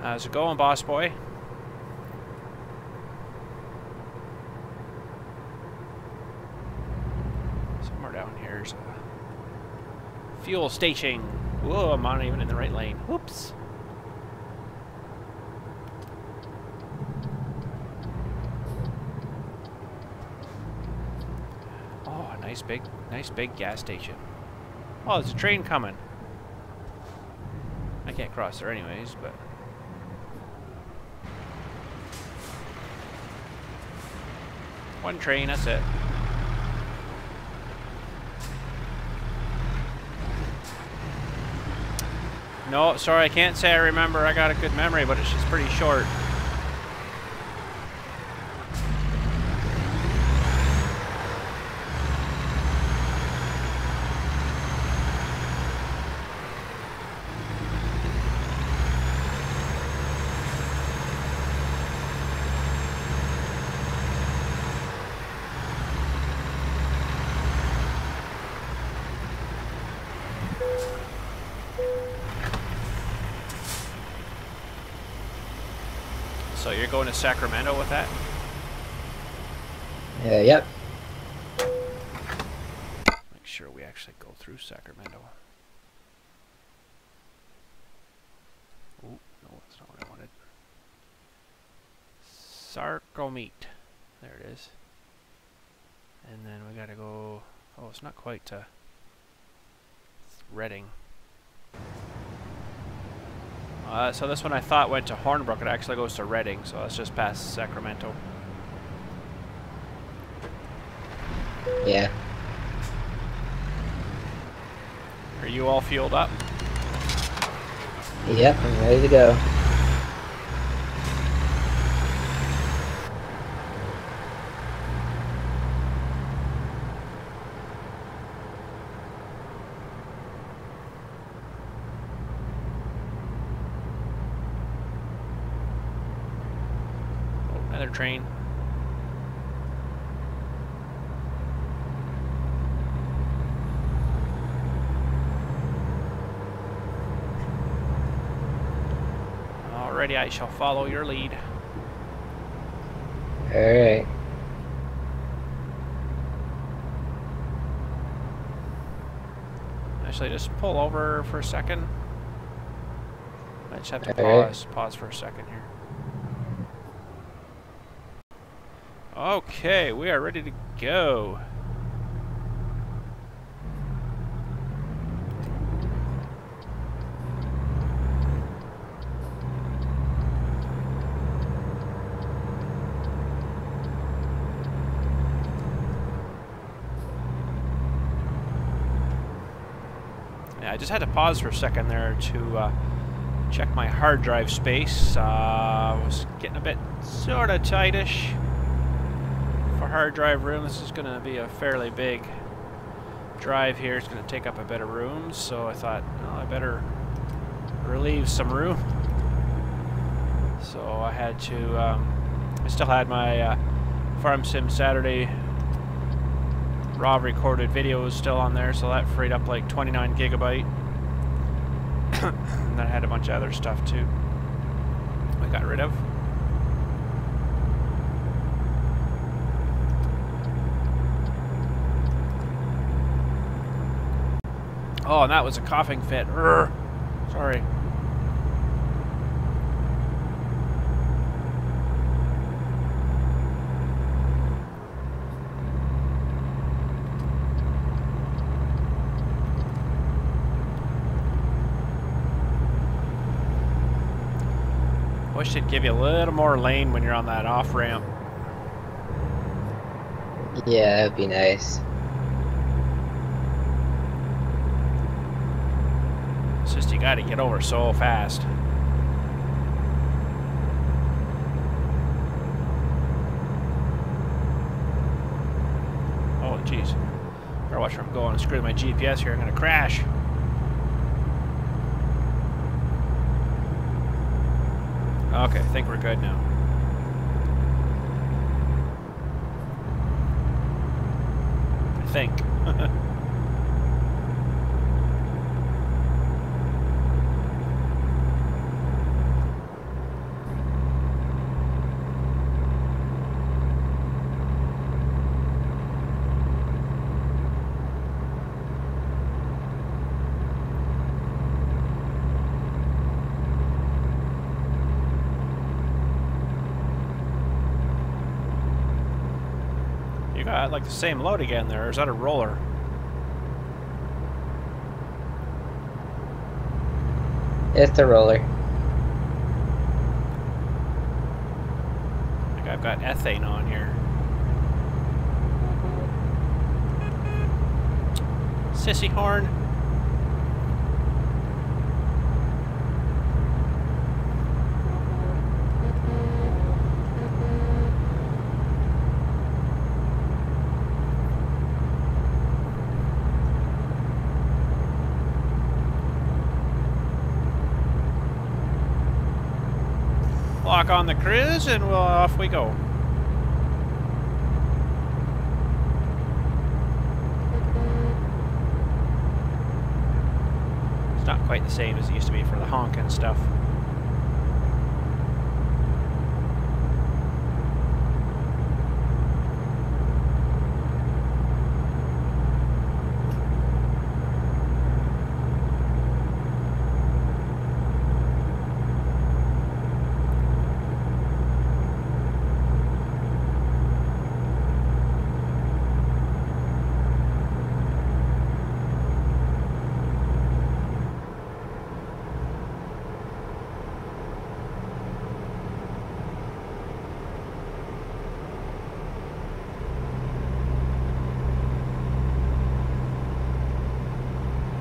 How's it going, boss boy? Somewhere down here's a fuel station. Whoa, I'm not even in the right lane. Whoops. Oh, a nice big, nice big gas station. Oh, there's a train coming. I can't cross there anyways, but... One train, that's it. No, sorry, I can't say I remember. I got a good memory, but it's just pretty short. So you're going to Sacramento with that? Uh, yep. Make sure we actually go through Sacramento. Ooh, no, that's not what I wanted. Sarcomeat. There it is. And then we gotta go... Oh, it's not quite to... Redding. Uh, so this one I thought went to Hornbrook. It actually goes to Redding, so that's just past Sacramento. Yeah. Are you all fueled up? Yep, I'm ready to go. Oh, another train. Alrighty, I shall follow your lead. Alright. Actually, just pull over for a second. I just have to Alright. pause. Pause for a second here. Okay, we are ready to go. Yeah, I just had to pause for a second there to uh, check my hard drive space. Uh, was getting a bit sort of tightish for hard drive room. This is going to be a fairly big drive here. It's going to take up a bit of room, so I thought, well, I better relieve some room. So I had to. Um, I still had my uh, Farm Sim Saturday raw recorded videos still on there, so that freed up like 29 gigabyte. *coughs* and then I had a bunch of other stuff too. I got rid of. Oh, and that was a coughing fit. Urgh. Sorry. They'd give you a little more lane when you're on that off ramp. Yeah, that'd be nice. It's just you gotta get over so fast. Oh, jeez. Better watch where I'm going. Screw my GPS here. I'm gonna crash. Okay, I think we're good now. I think. You got like the same load again there, or is that a roller? It's the roller. I think I've got ethane on here. Sissy horn. On the cruise and we'll off we go. It's not quite the same as it used to be for the honk and stuff.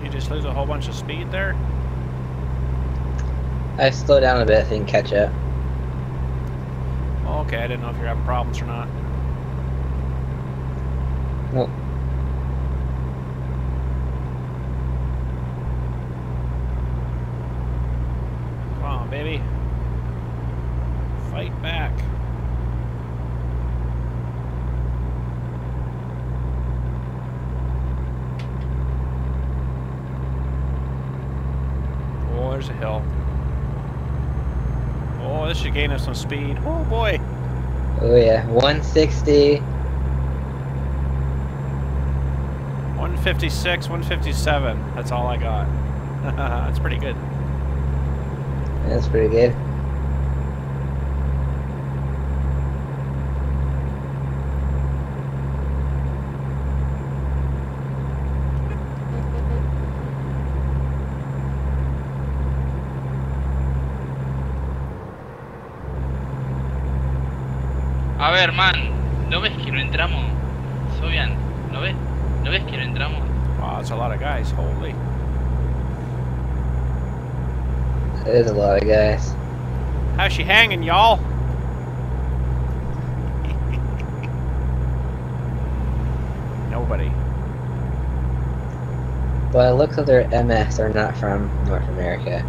You just lose a whole bunch of speed there? I slow down a bit can catch up. Okay, I didn't know if you're having problems or not. Nope. Come on, baby. Fight back. Oh, there's a hill. Oh, this should gain us some speed. Oh boy. Oh yeah, 160. 156, 157. That's all I got. *laughs* That's pretty good. That's pretty good. A ver, man, ¿no ves que no entramos? Sobian, ¿no ves? ¿No ves que no entramos? Wow, that's a lot of guys. Holy. There's a lot of guys. She hanging, y'all? Nobody. But it looks like they're MS. They're not from North America.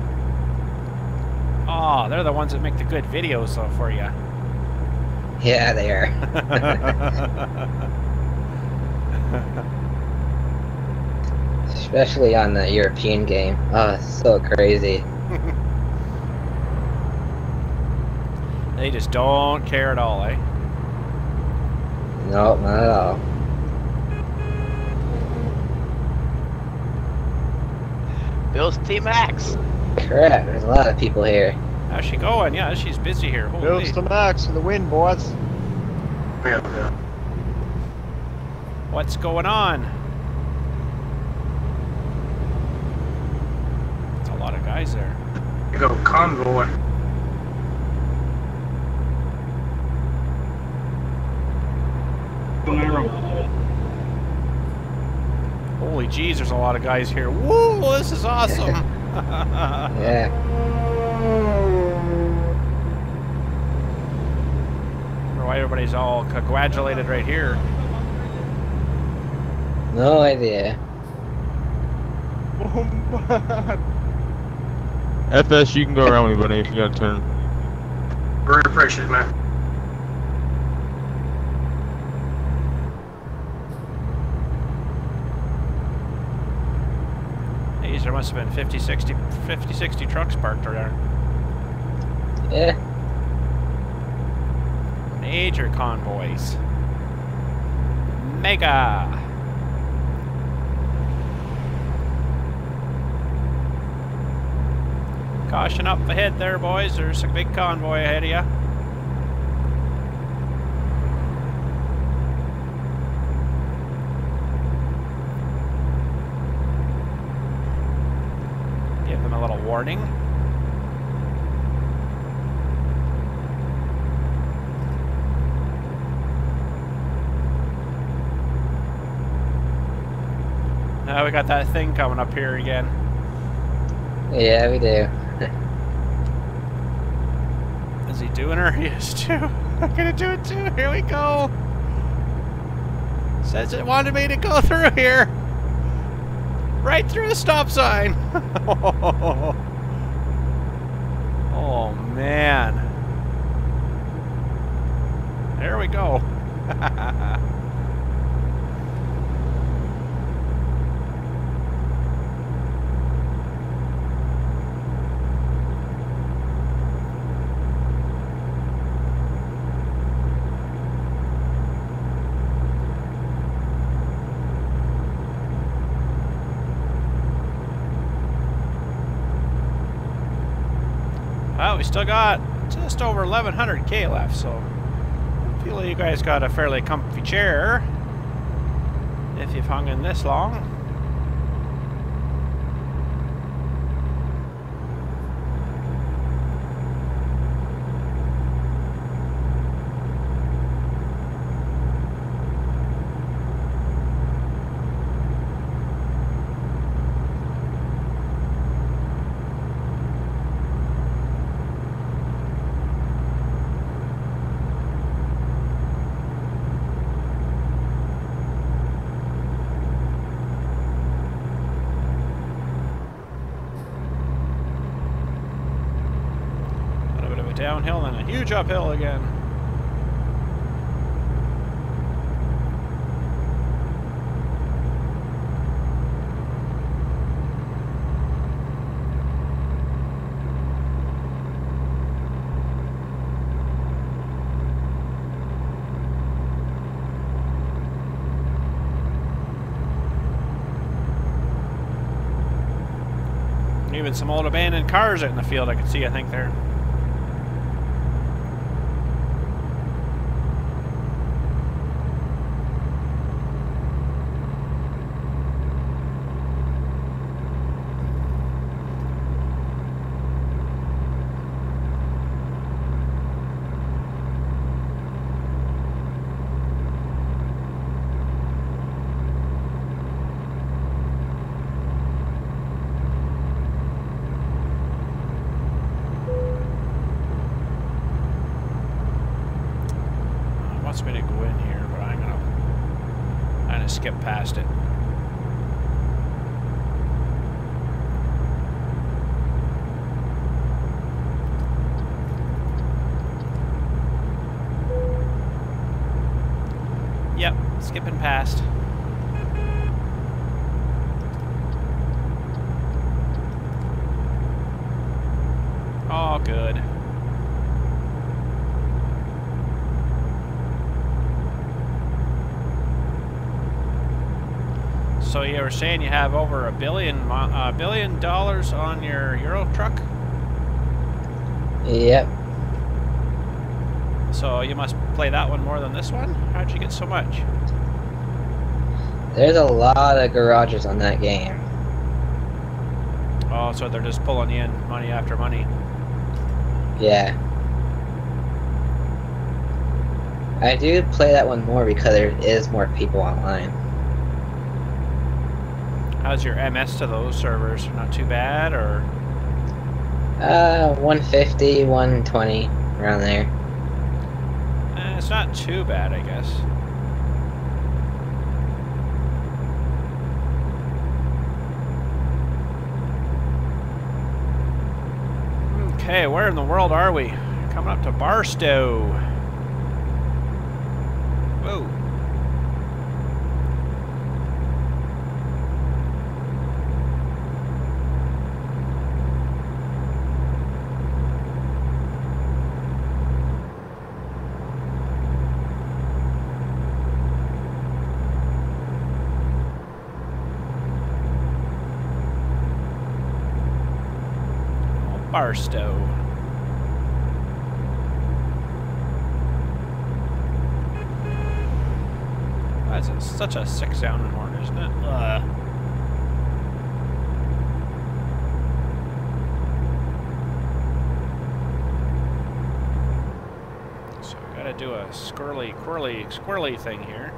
Oh, they're the ones that make the good videos though for you. Yeah, they are. *laughs* *laughs* Especially on the European game. Oh, it's so crazy. They just don't care at all, eh? Nope, not at all. Bill's T-Max. Crap, there's a lot of people here. How's she going? Yeah, she's busy here. Holy. Billstmaxx for the win, boys. What's going on? It's a lot of guys there. You go convoy. Holy jeez, there's a lot of guys here. Woo, this is awesome. *laughs* Yeah. wonder why everybody's all congratulated right here. No idea. Oh, FS, you can go around me, buddy, if you got a turn. Very appreciative, man. Must have been 50, 60, 50, 60 trucks parked there. Yeah. Major convoys. Mega. Caution up ahead there, boys. There's a big convoy ahead of you. Give them a little warning. Now we got that thing coming up here again. Yeah, we do. *laughs* Is he doing her? *laughs* He is too. I'm gonna do it too. Here we go. Says it wanted me to go *laughs* through here. Right through the stop sign. oh man. There we go. Well, we still got just over 1100k left, so I feel you guys got a fairly comfy chair if you've hung in this long. A little bit of a downhill and a huge uphill again. Even some old abandoned cars out in the field I could see, I think, there. Uh, wants me to go in here, but I'm gonna, I'm gonna skip past it. Yep, skipping past. Oh, good. So you were saying you have over a billion, mo- uh, billion dollars on your Euro truck? Yep. So you must play that one more than this one? How'd you get so much? There's a lot of garages on that game. Oh, so they're just pulling in money after money. Yeah. I do play that one more because there is more people online. How's your MS to those servers? Not too bad, or? Uh, 150, 120, around there. Eh, it's not too bad, I guess. Okay, where in the world are we? Coming up to Barstow. Barstow. That's a, such a sick sounding horn, isn't it? Uh. Gotta do a squirrely, quirly, squirrely thing here.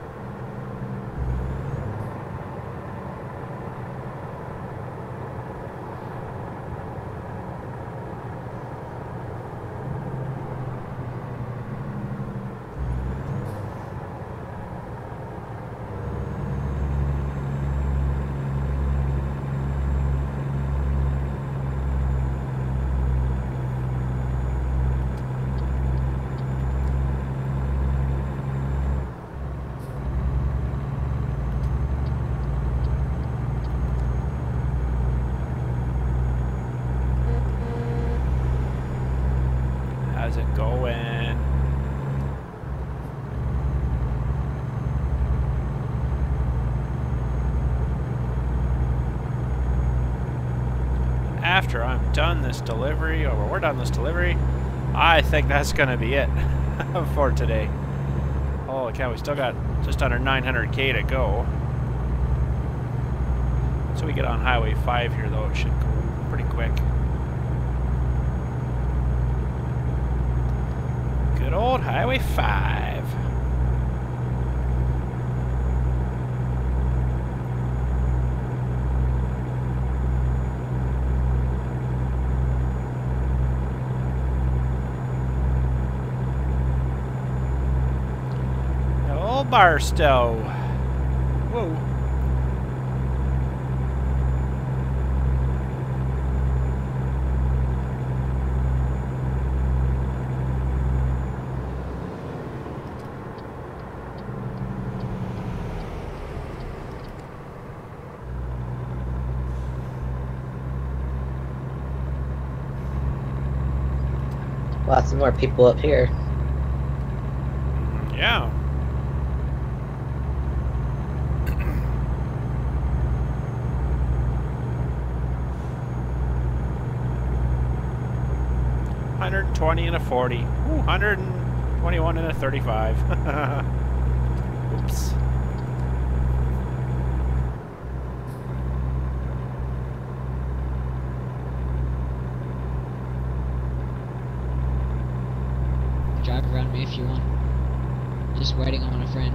How's it going? After I'm done this delivery, or we're done this delivery, I think that's going to be it *laughs* for today. Holy cow, we still got just under 900k to go. So we get on Highway 5 here, though, it should go pretty quick. Good old Highway 5. Old Barstow. Whoa. Lots of more people up here. Yeah. Hundred and twenty and a forty. Ooh, hundred and twenty-one and a thirty-five. *laughs* Oops. Drive around me if you want. Just waiting on a friend.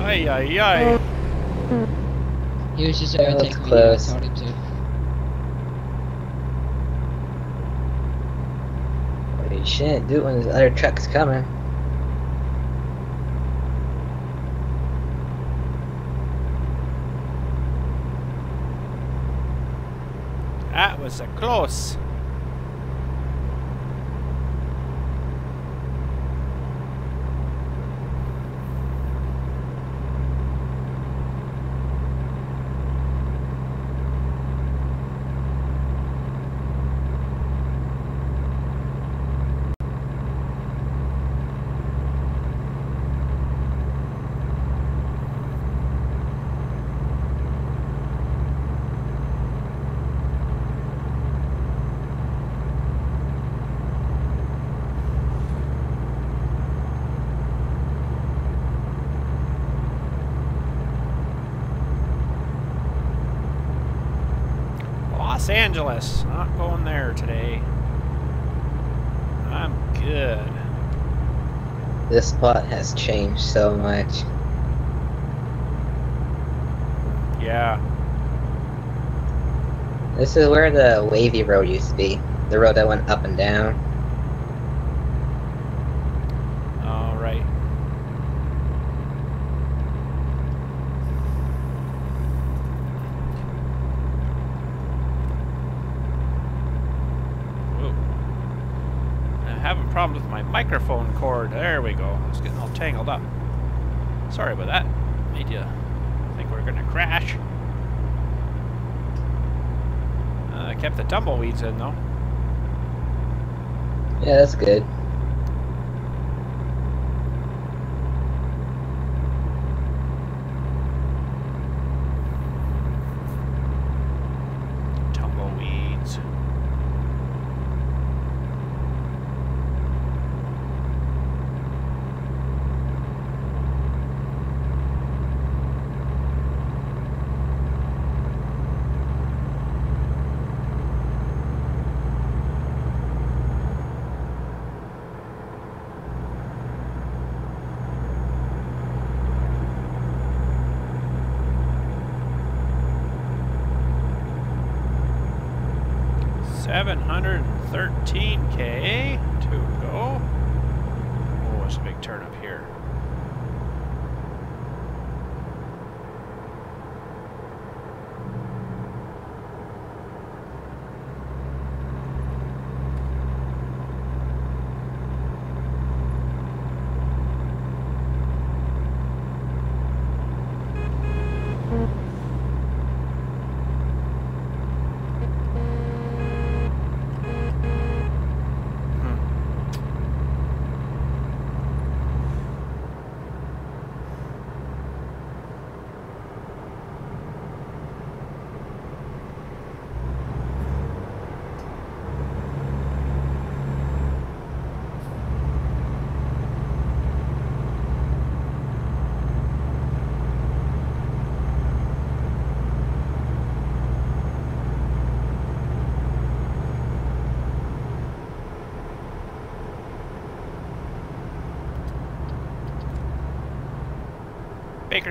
Ay ay ay. He was just That gonna was. I close. told him to. Well, you shouldn't do it when there's other trucks coming. That was a close. Angeles. Not going there today. I'm good. This spot has changed so much. Yeah. This is where the wavy road used to be. The road that went up and down. All right. Having problems with my microphone cord. There we go. It's getting all tangled up. Sorry about that. Made you think we are gonna crash. Uh, I kept the tumbleweeds in though. Yeah, that's good.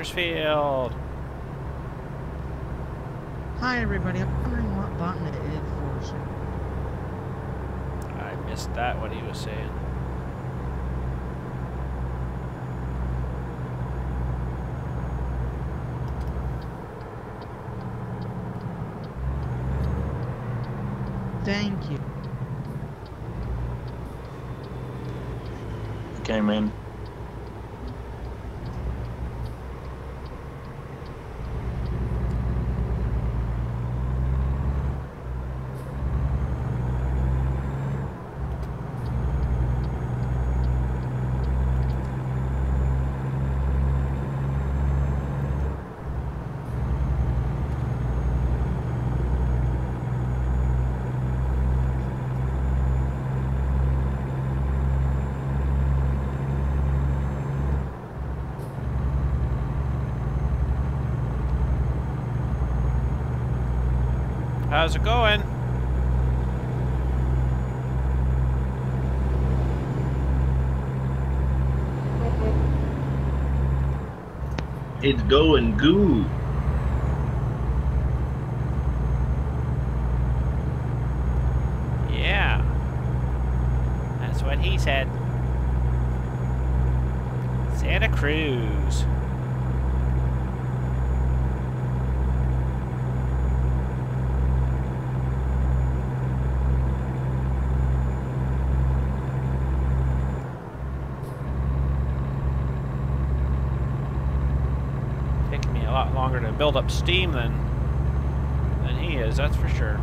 Bakersfield. Hi everybody, I'm wondering what button it is for. I missed that. What he was saying. Thank you. Came in. How's it going? It's going good. Yeah. That's what he said. Santa Cruz. Taking me a lot longer to build up steam than than he is, that's for sure.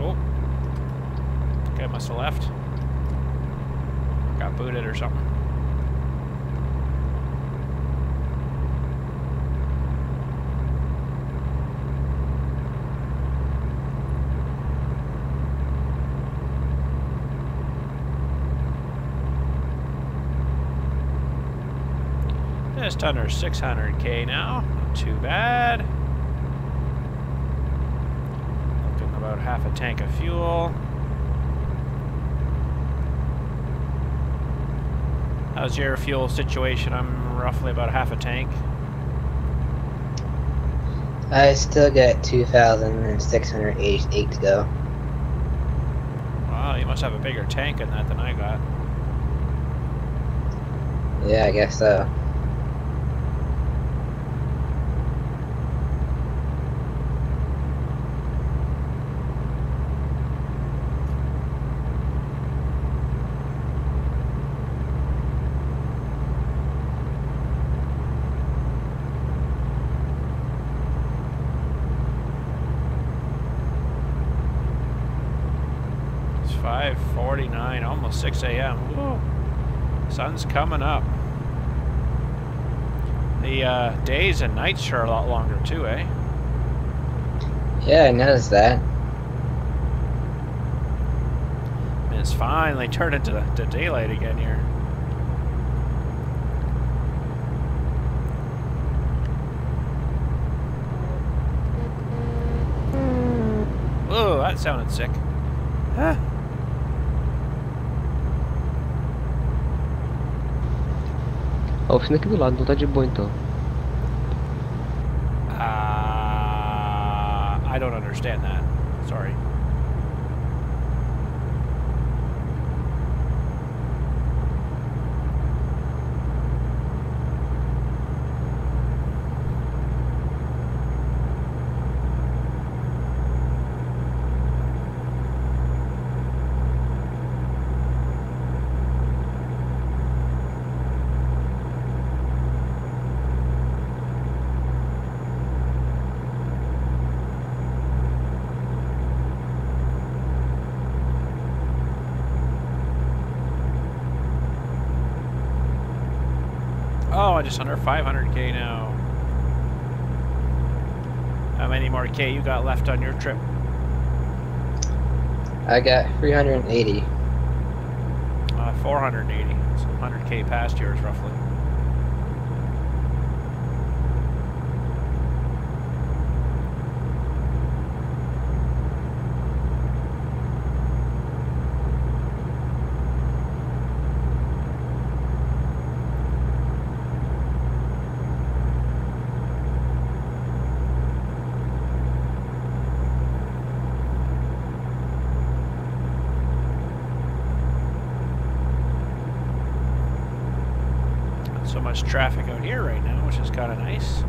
Oh. Okay, must have left. Got booted or something. Just under 600k now. Not too bad. Looking about half a tank of fuel. How's your fuel situation? I'm roughly about half a tank. I still got 2,688 to go. Wow, you must have a bigger tank in that than I got. Yeah, I guess so. It's 5:49, almost 6 a.m. Sun's coming up. The uh, days and nights are a lot longer too, eh? Yeah, I noticed that. And it's finally turned into to daylight again here. Whoa, that sounded sick. Huh. A oficina aqui do lado, não tá de boa então. Uh, I don't understand that. Oh, just under 500k now. How many more K you got left on your trip? I got 380. Uh, 480. So 100k past yours, roughly. Not so much traffic out here right now, which is kind of nice.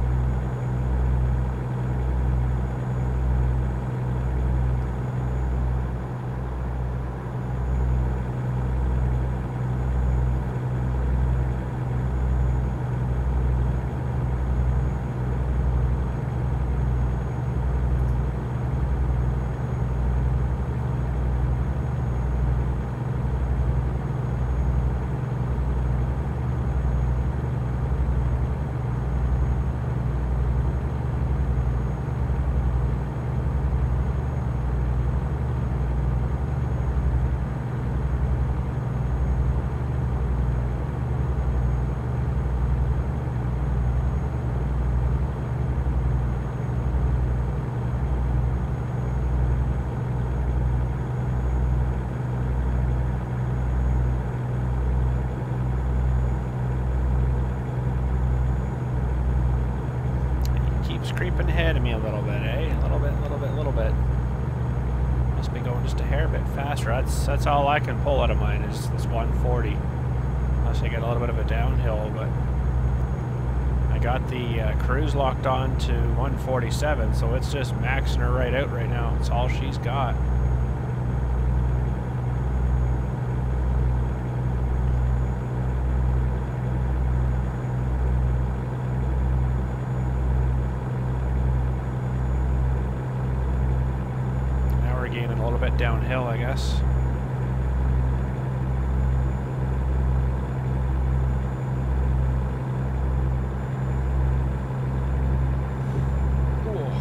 Keeps creeping ahead of me a little bit, eh? A little bit, a little bit, a little bit. Must be going just a hair bit faster. That's that's all I can pull out of mine is this 140. Unless I get a little bit of a downhill, but I got uh, locked on to 147, so it's just maxing her right out right now. It's all she's got. Now we're gaining a little bit downhill, I guess. Cool.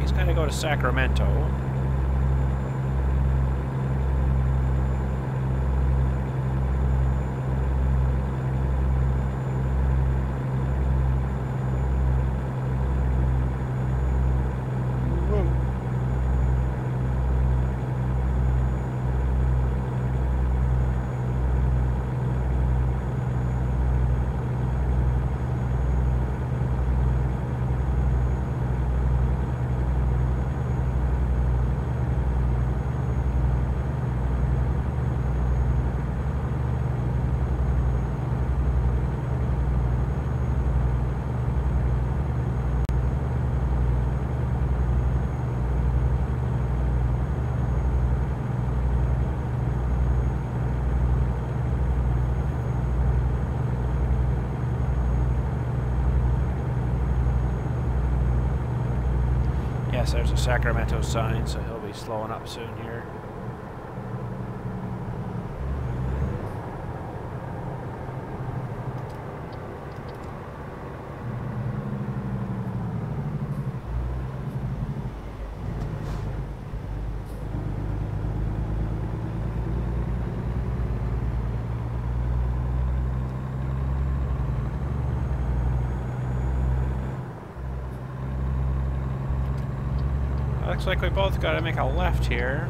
He's got to go to Sacramento. Yes, there's a Sacramento sign, so he'll be slowing up soon here. Looks like we both got to make a left here.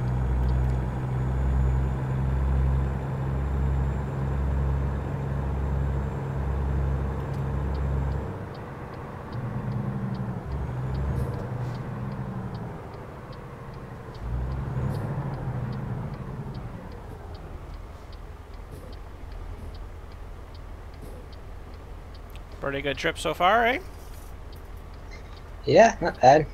Pretty good trip so far, eh? Yeah, not bad.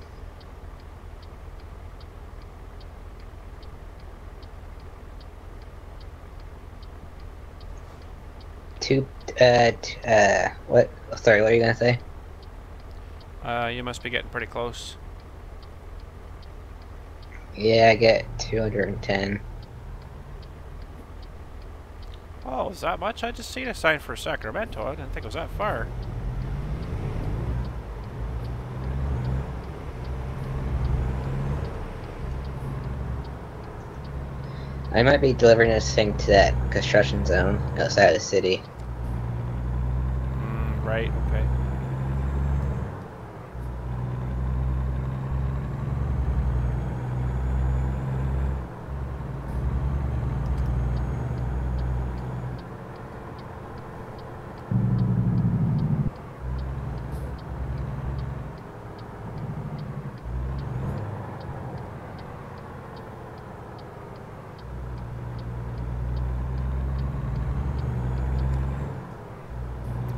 Two, uh, t- uh, what? Sorry, what are you gonna say? Uh, you must be getting pretty close. Yeah, I get 210. Oh, is that much? I just seen a sign for Sacramento. I didn't think it was that far. I might be delivering this thing to that construction zone outside of the city. Right, okay.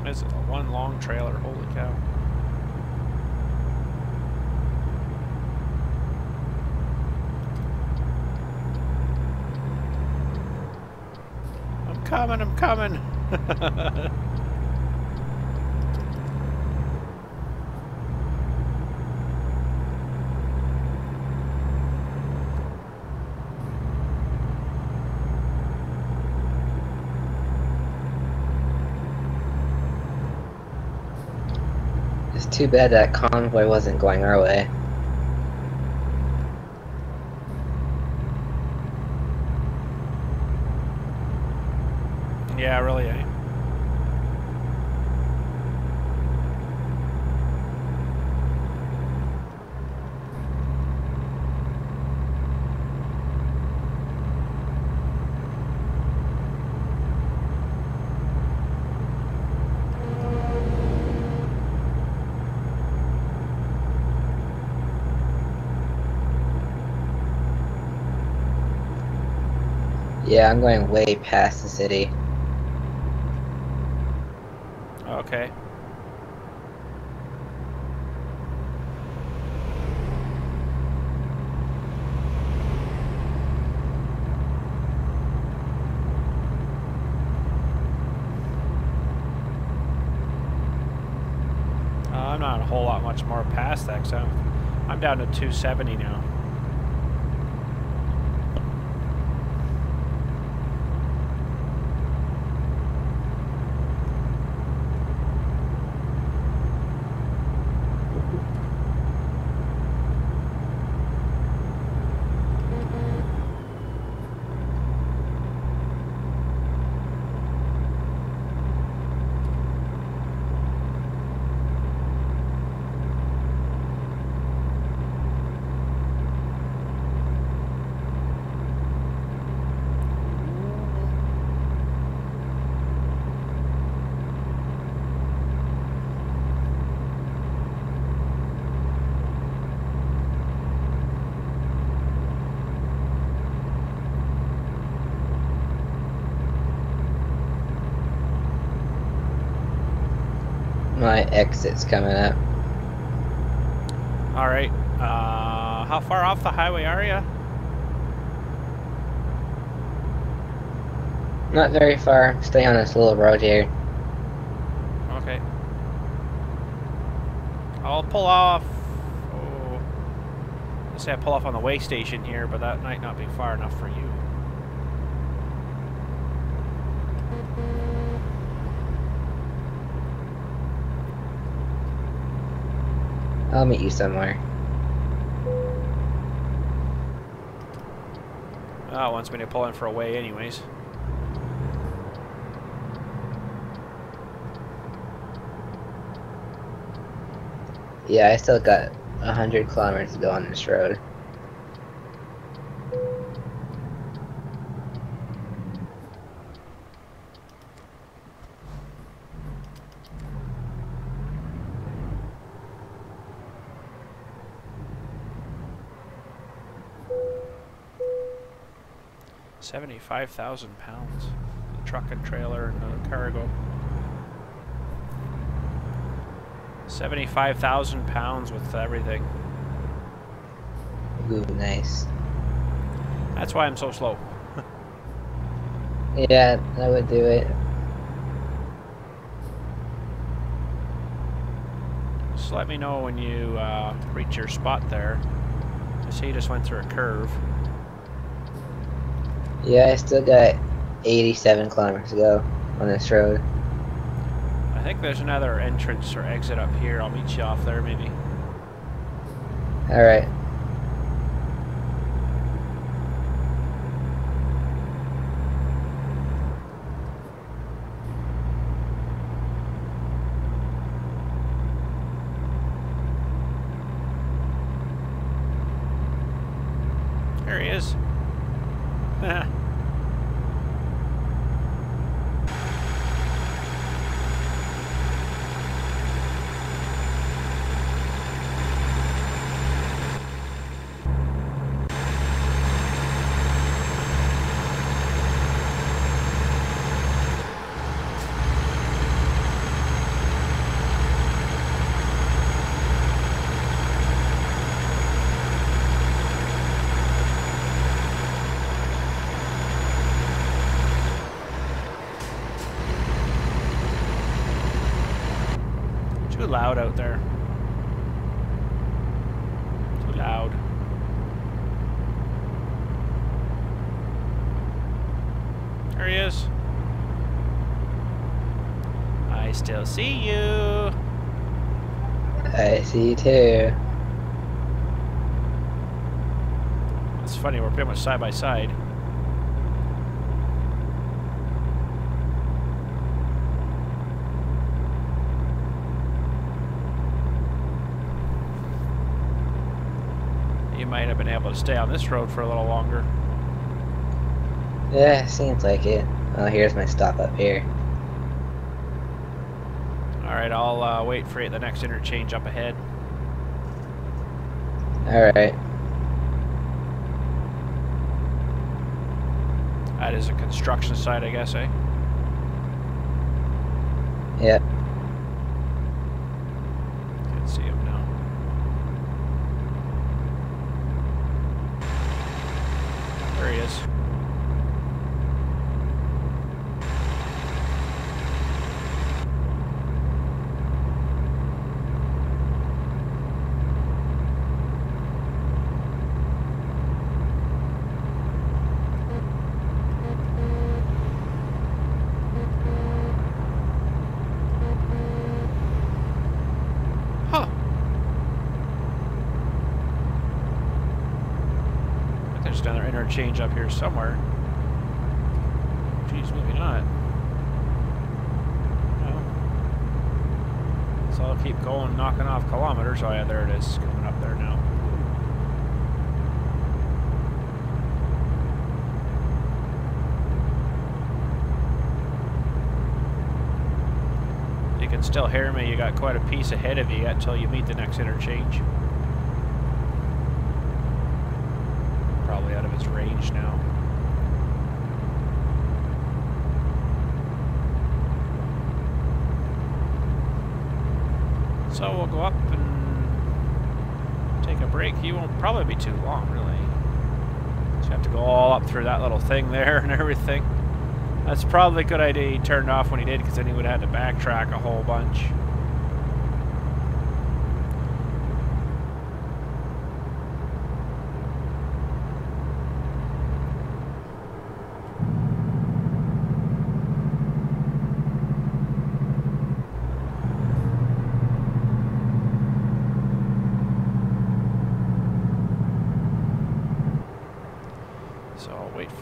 It's one long trailer, holy cow. I'm coming, I'm coming. It's too bad that convoy wasn't going our way. yeah, really, eh? Yeah, I'm going way past the city. Okay. Uh, I'm not a whole lot much more past that, so I'm, I'm down to 270 now. My exit's coming up. All right. Uh, how far off the highway are you? Not very far. Stay on this little road here. Okay. I'll pull off. Oh, Say I pull off on the way station here, but that might not be far enough for you. I'll meet you somewhere. Oh, wants me to pull in for a way anyways. Yeah, I still got a hundred kilometers to go on this road. Seventy-five thousand pounds. The truck and trailer and the cargo. Seventy-five thousand pounds with everything. Ooh, nice. That's why I'm so slow. *laughs* Yeah, I would do it. Just let me know when you uh, reach your spot there. I see you just went through a curve. Yeah, I still got 87 kilometers to go on this road. I think there's another entrance or exit up here. I'll meet you off there maybe. Alright. There he is. Too loud out there. Too loud. There he is. I still see you. I see you too. It's funny, we're pretty much side by side. You might have been able to stay on this road for a little longer. Yeah, seems like it. Oh, here's my stop up here. Alright, I'll uh, wait for you at the next interchange up ahead. Alright. That is a construction site, I guess, eh? Yep. Can't see him now. There he is. Huh. I think There's another interchange up here somewhere. Geez, maybe not. No. So I'll keep going, knocking off kilometers. Oh yeah, there it is, coming up there now. You can still hear me. You got quite a piece ahead of you until you meet the next interchange. Probably out of its range now. So we'll go up and take a break. You won't probably be too long, really. So you have to go all up through that little thing there *laughs* and everything. That's probably a good idea he turned off when he did, because then he would have had to backtrack a whole bunch.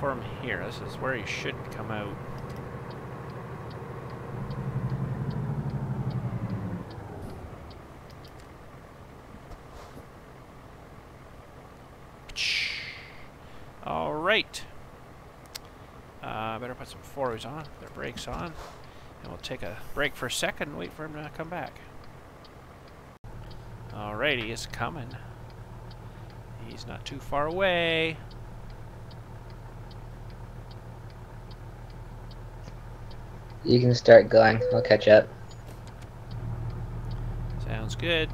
for him here. This is where he should come out. All right. Uh, better put some fours on, their brakes on, and we'll take a break for a second and wait for him to come back. Alrighty, he's coming. He's not too far away. You can start going. I'll catch up. Sounds good.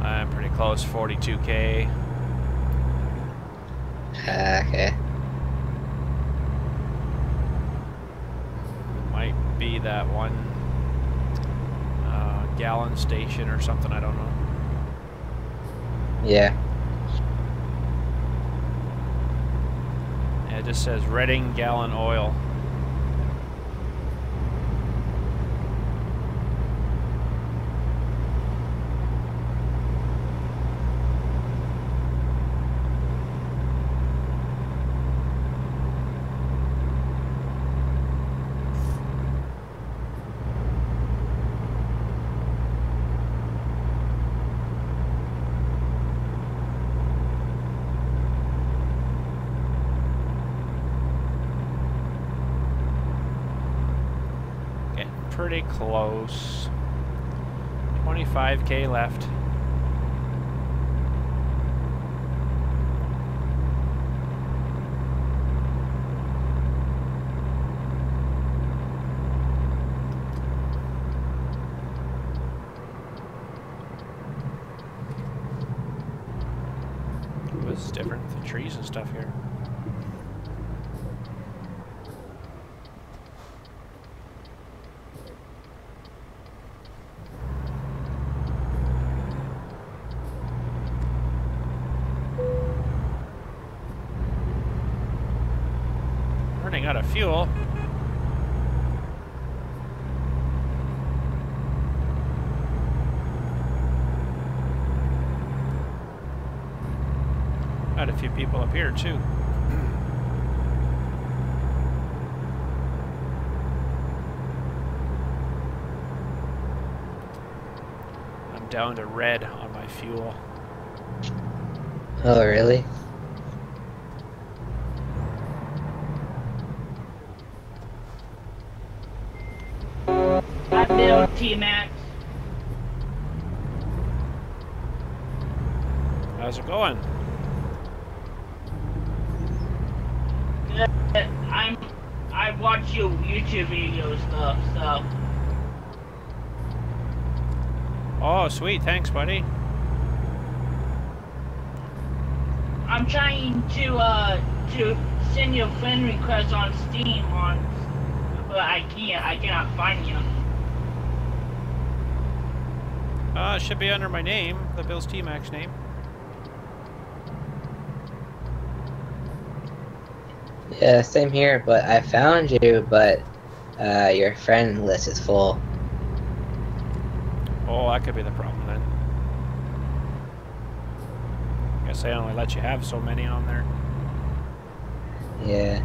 I'm pretty close, 42k. Ah, okay. Might be that one uh, gallon station or something, I don't know. Yeah. Yeah, it just says Redding gallon oil. Getting pretty close. 25k left. Ooh, This is different. The trees and stuff here. Running out of fuel. Got a few people up here too. I'm down to red on my fuel. Oh, really? I Billstmaxx. How's it going? Good. I'm. I watch your YouTube video stuff, so Oh, sweet. Thanks, buddy. I'm trying to uh to send you a friend request on Steam on, but I can't. I cannot find you. Uh, it should be under my name, the Billstmaxx name. Yeah, same here, but I found you, but uh, your friend list is full. Oh, that could be the problem then. I Guess they only let you have so many on there. Yeah.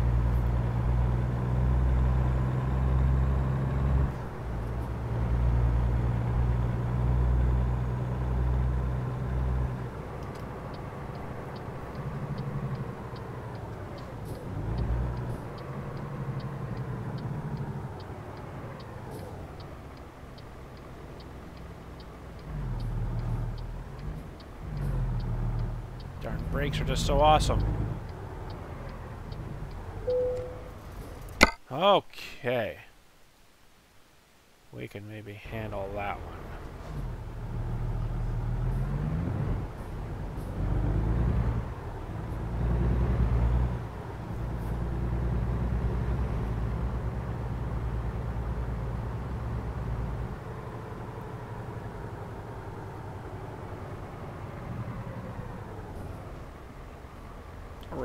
Brakes are just so awesome. Okay. We can maybe handle that one.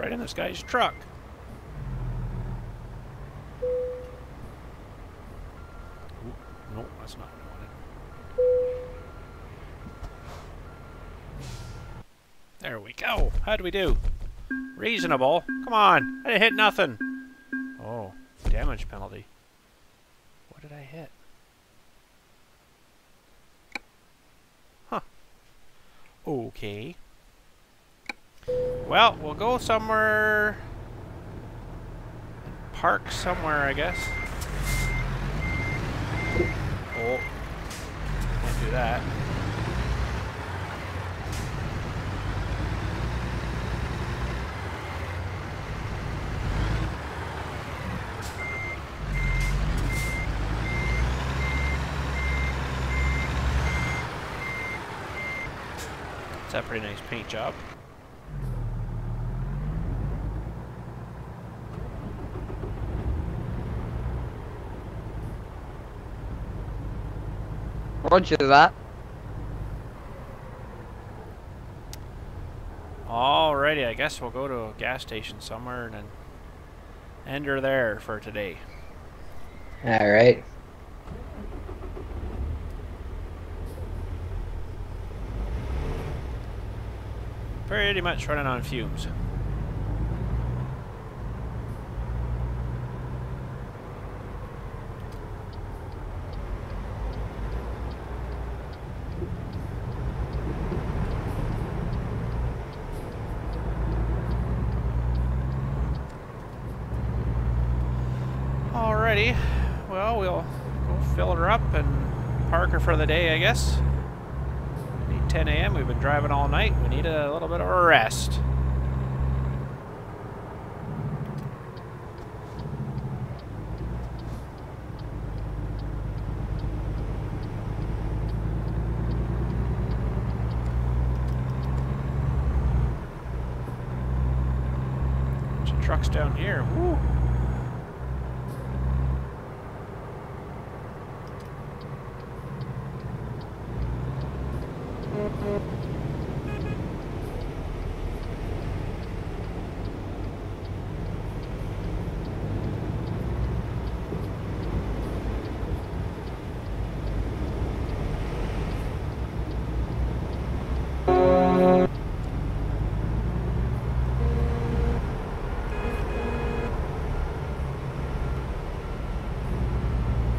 right in this guy's truck. Nope, that's not what I wanted. There we go. How'd we do? Reasonable. Come on. I didn't hit nothing. Oh, damage penalty. What did I hit? Huh. Okay. Well, we'll go somewhere... Park somewhere, I guess. Oh. Can't do that. It's a pretty nice paint job. Roger that. Alrighty, I guess we'll go to a gas station somewhere and then end her there for today. Alright. Pretty much running on fumes. Alrighty, well, we'll go fill her up and park her for the day, I guess. 10 a.m. We've been driving all night. We need a little bit of rest. Bunch of trucks down here. Woo.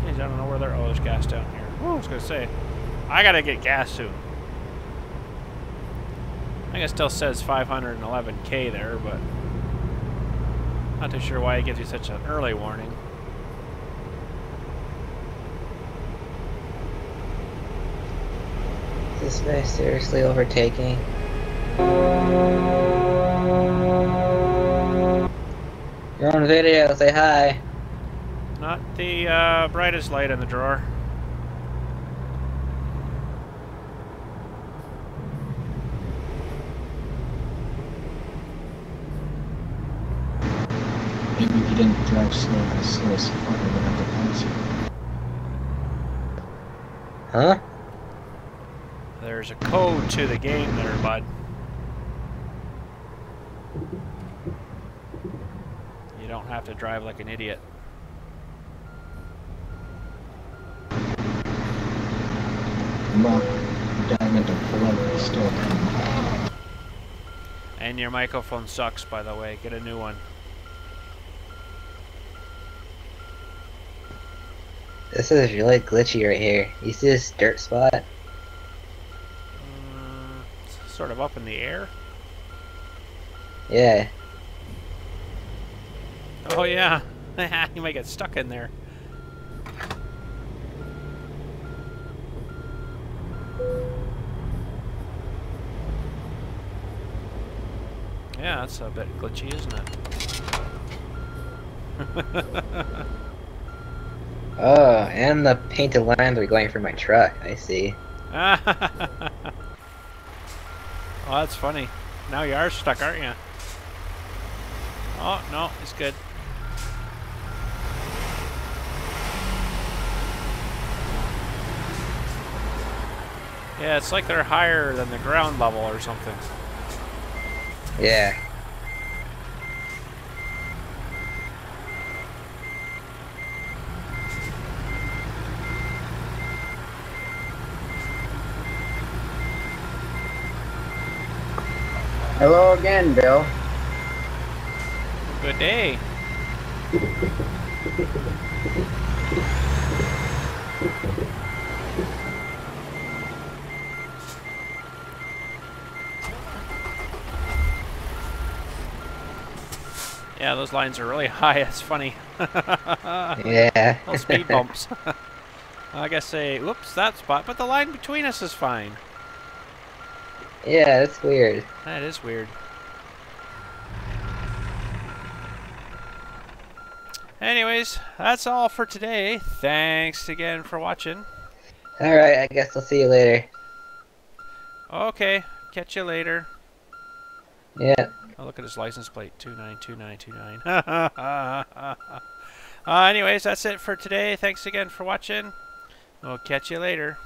Jeez, I don't know where there. Oh, there's gas down here. Oh, I was gonna say, I gotta get gas soon. I think it still says 511k there, but not too sure why it gives you such an early warning. Is this guy seriously overtaking? You're on video, say hi. Not the uh, brightest light in the drawer. Maybe if you didn't drive slow, the slowest fucker would have to pass you. Huh? There's a code to the game there, bud. You don't have to drive like an idiot. Mark, diamond of forever still. And your microphone sucks, by the way. Get a new one. This is really glitchy right here. You see this dirt spot? Mm, it's sort of up in the air. Yeah. Oh yeah, *laughs* you might get stuck in there. Yeah, that's a bit glitchy, isn't it? *laughs* Oh, and the painted lines are going for my truck. I see. *laughs* oh, that's funny. Now you are stuck, aren't you? Oh, no, it's good. Yeah, it's like they're higher than the ground level or something. Yeah. Hello again, Bill. Good day. Yeah, those lines are really *laughs* high. It's funny. *laughs* Yeah. Little speed bumps. *laughs* I guess say, whoops, that spot, but the line between us is fine. Yeah, that's weird. That is weird. Anyways, that's all for today. Thanks again for watching. Alright, I guess I'll see you later. Okay, catch you later. Yeah. Oh, look at his license plate, 292929. *laughs* uh, anyways, that's it for today. Thanks again for watching. We'll catch you later.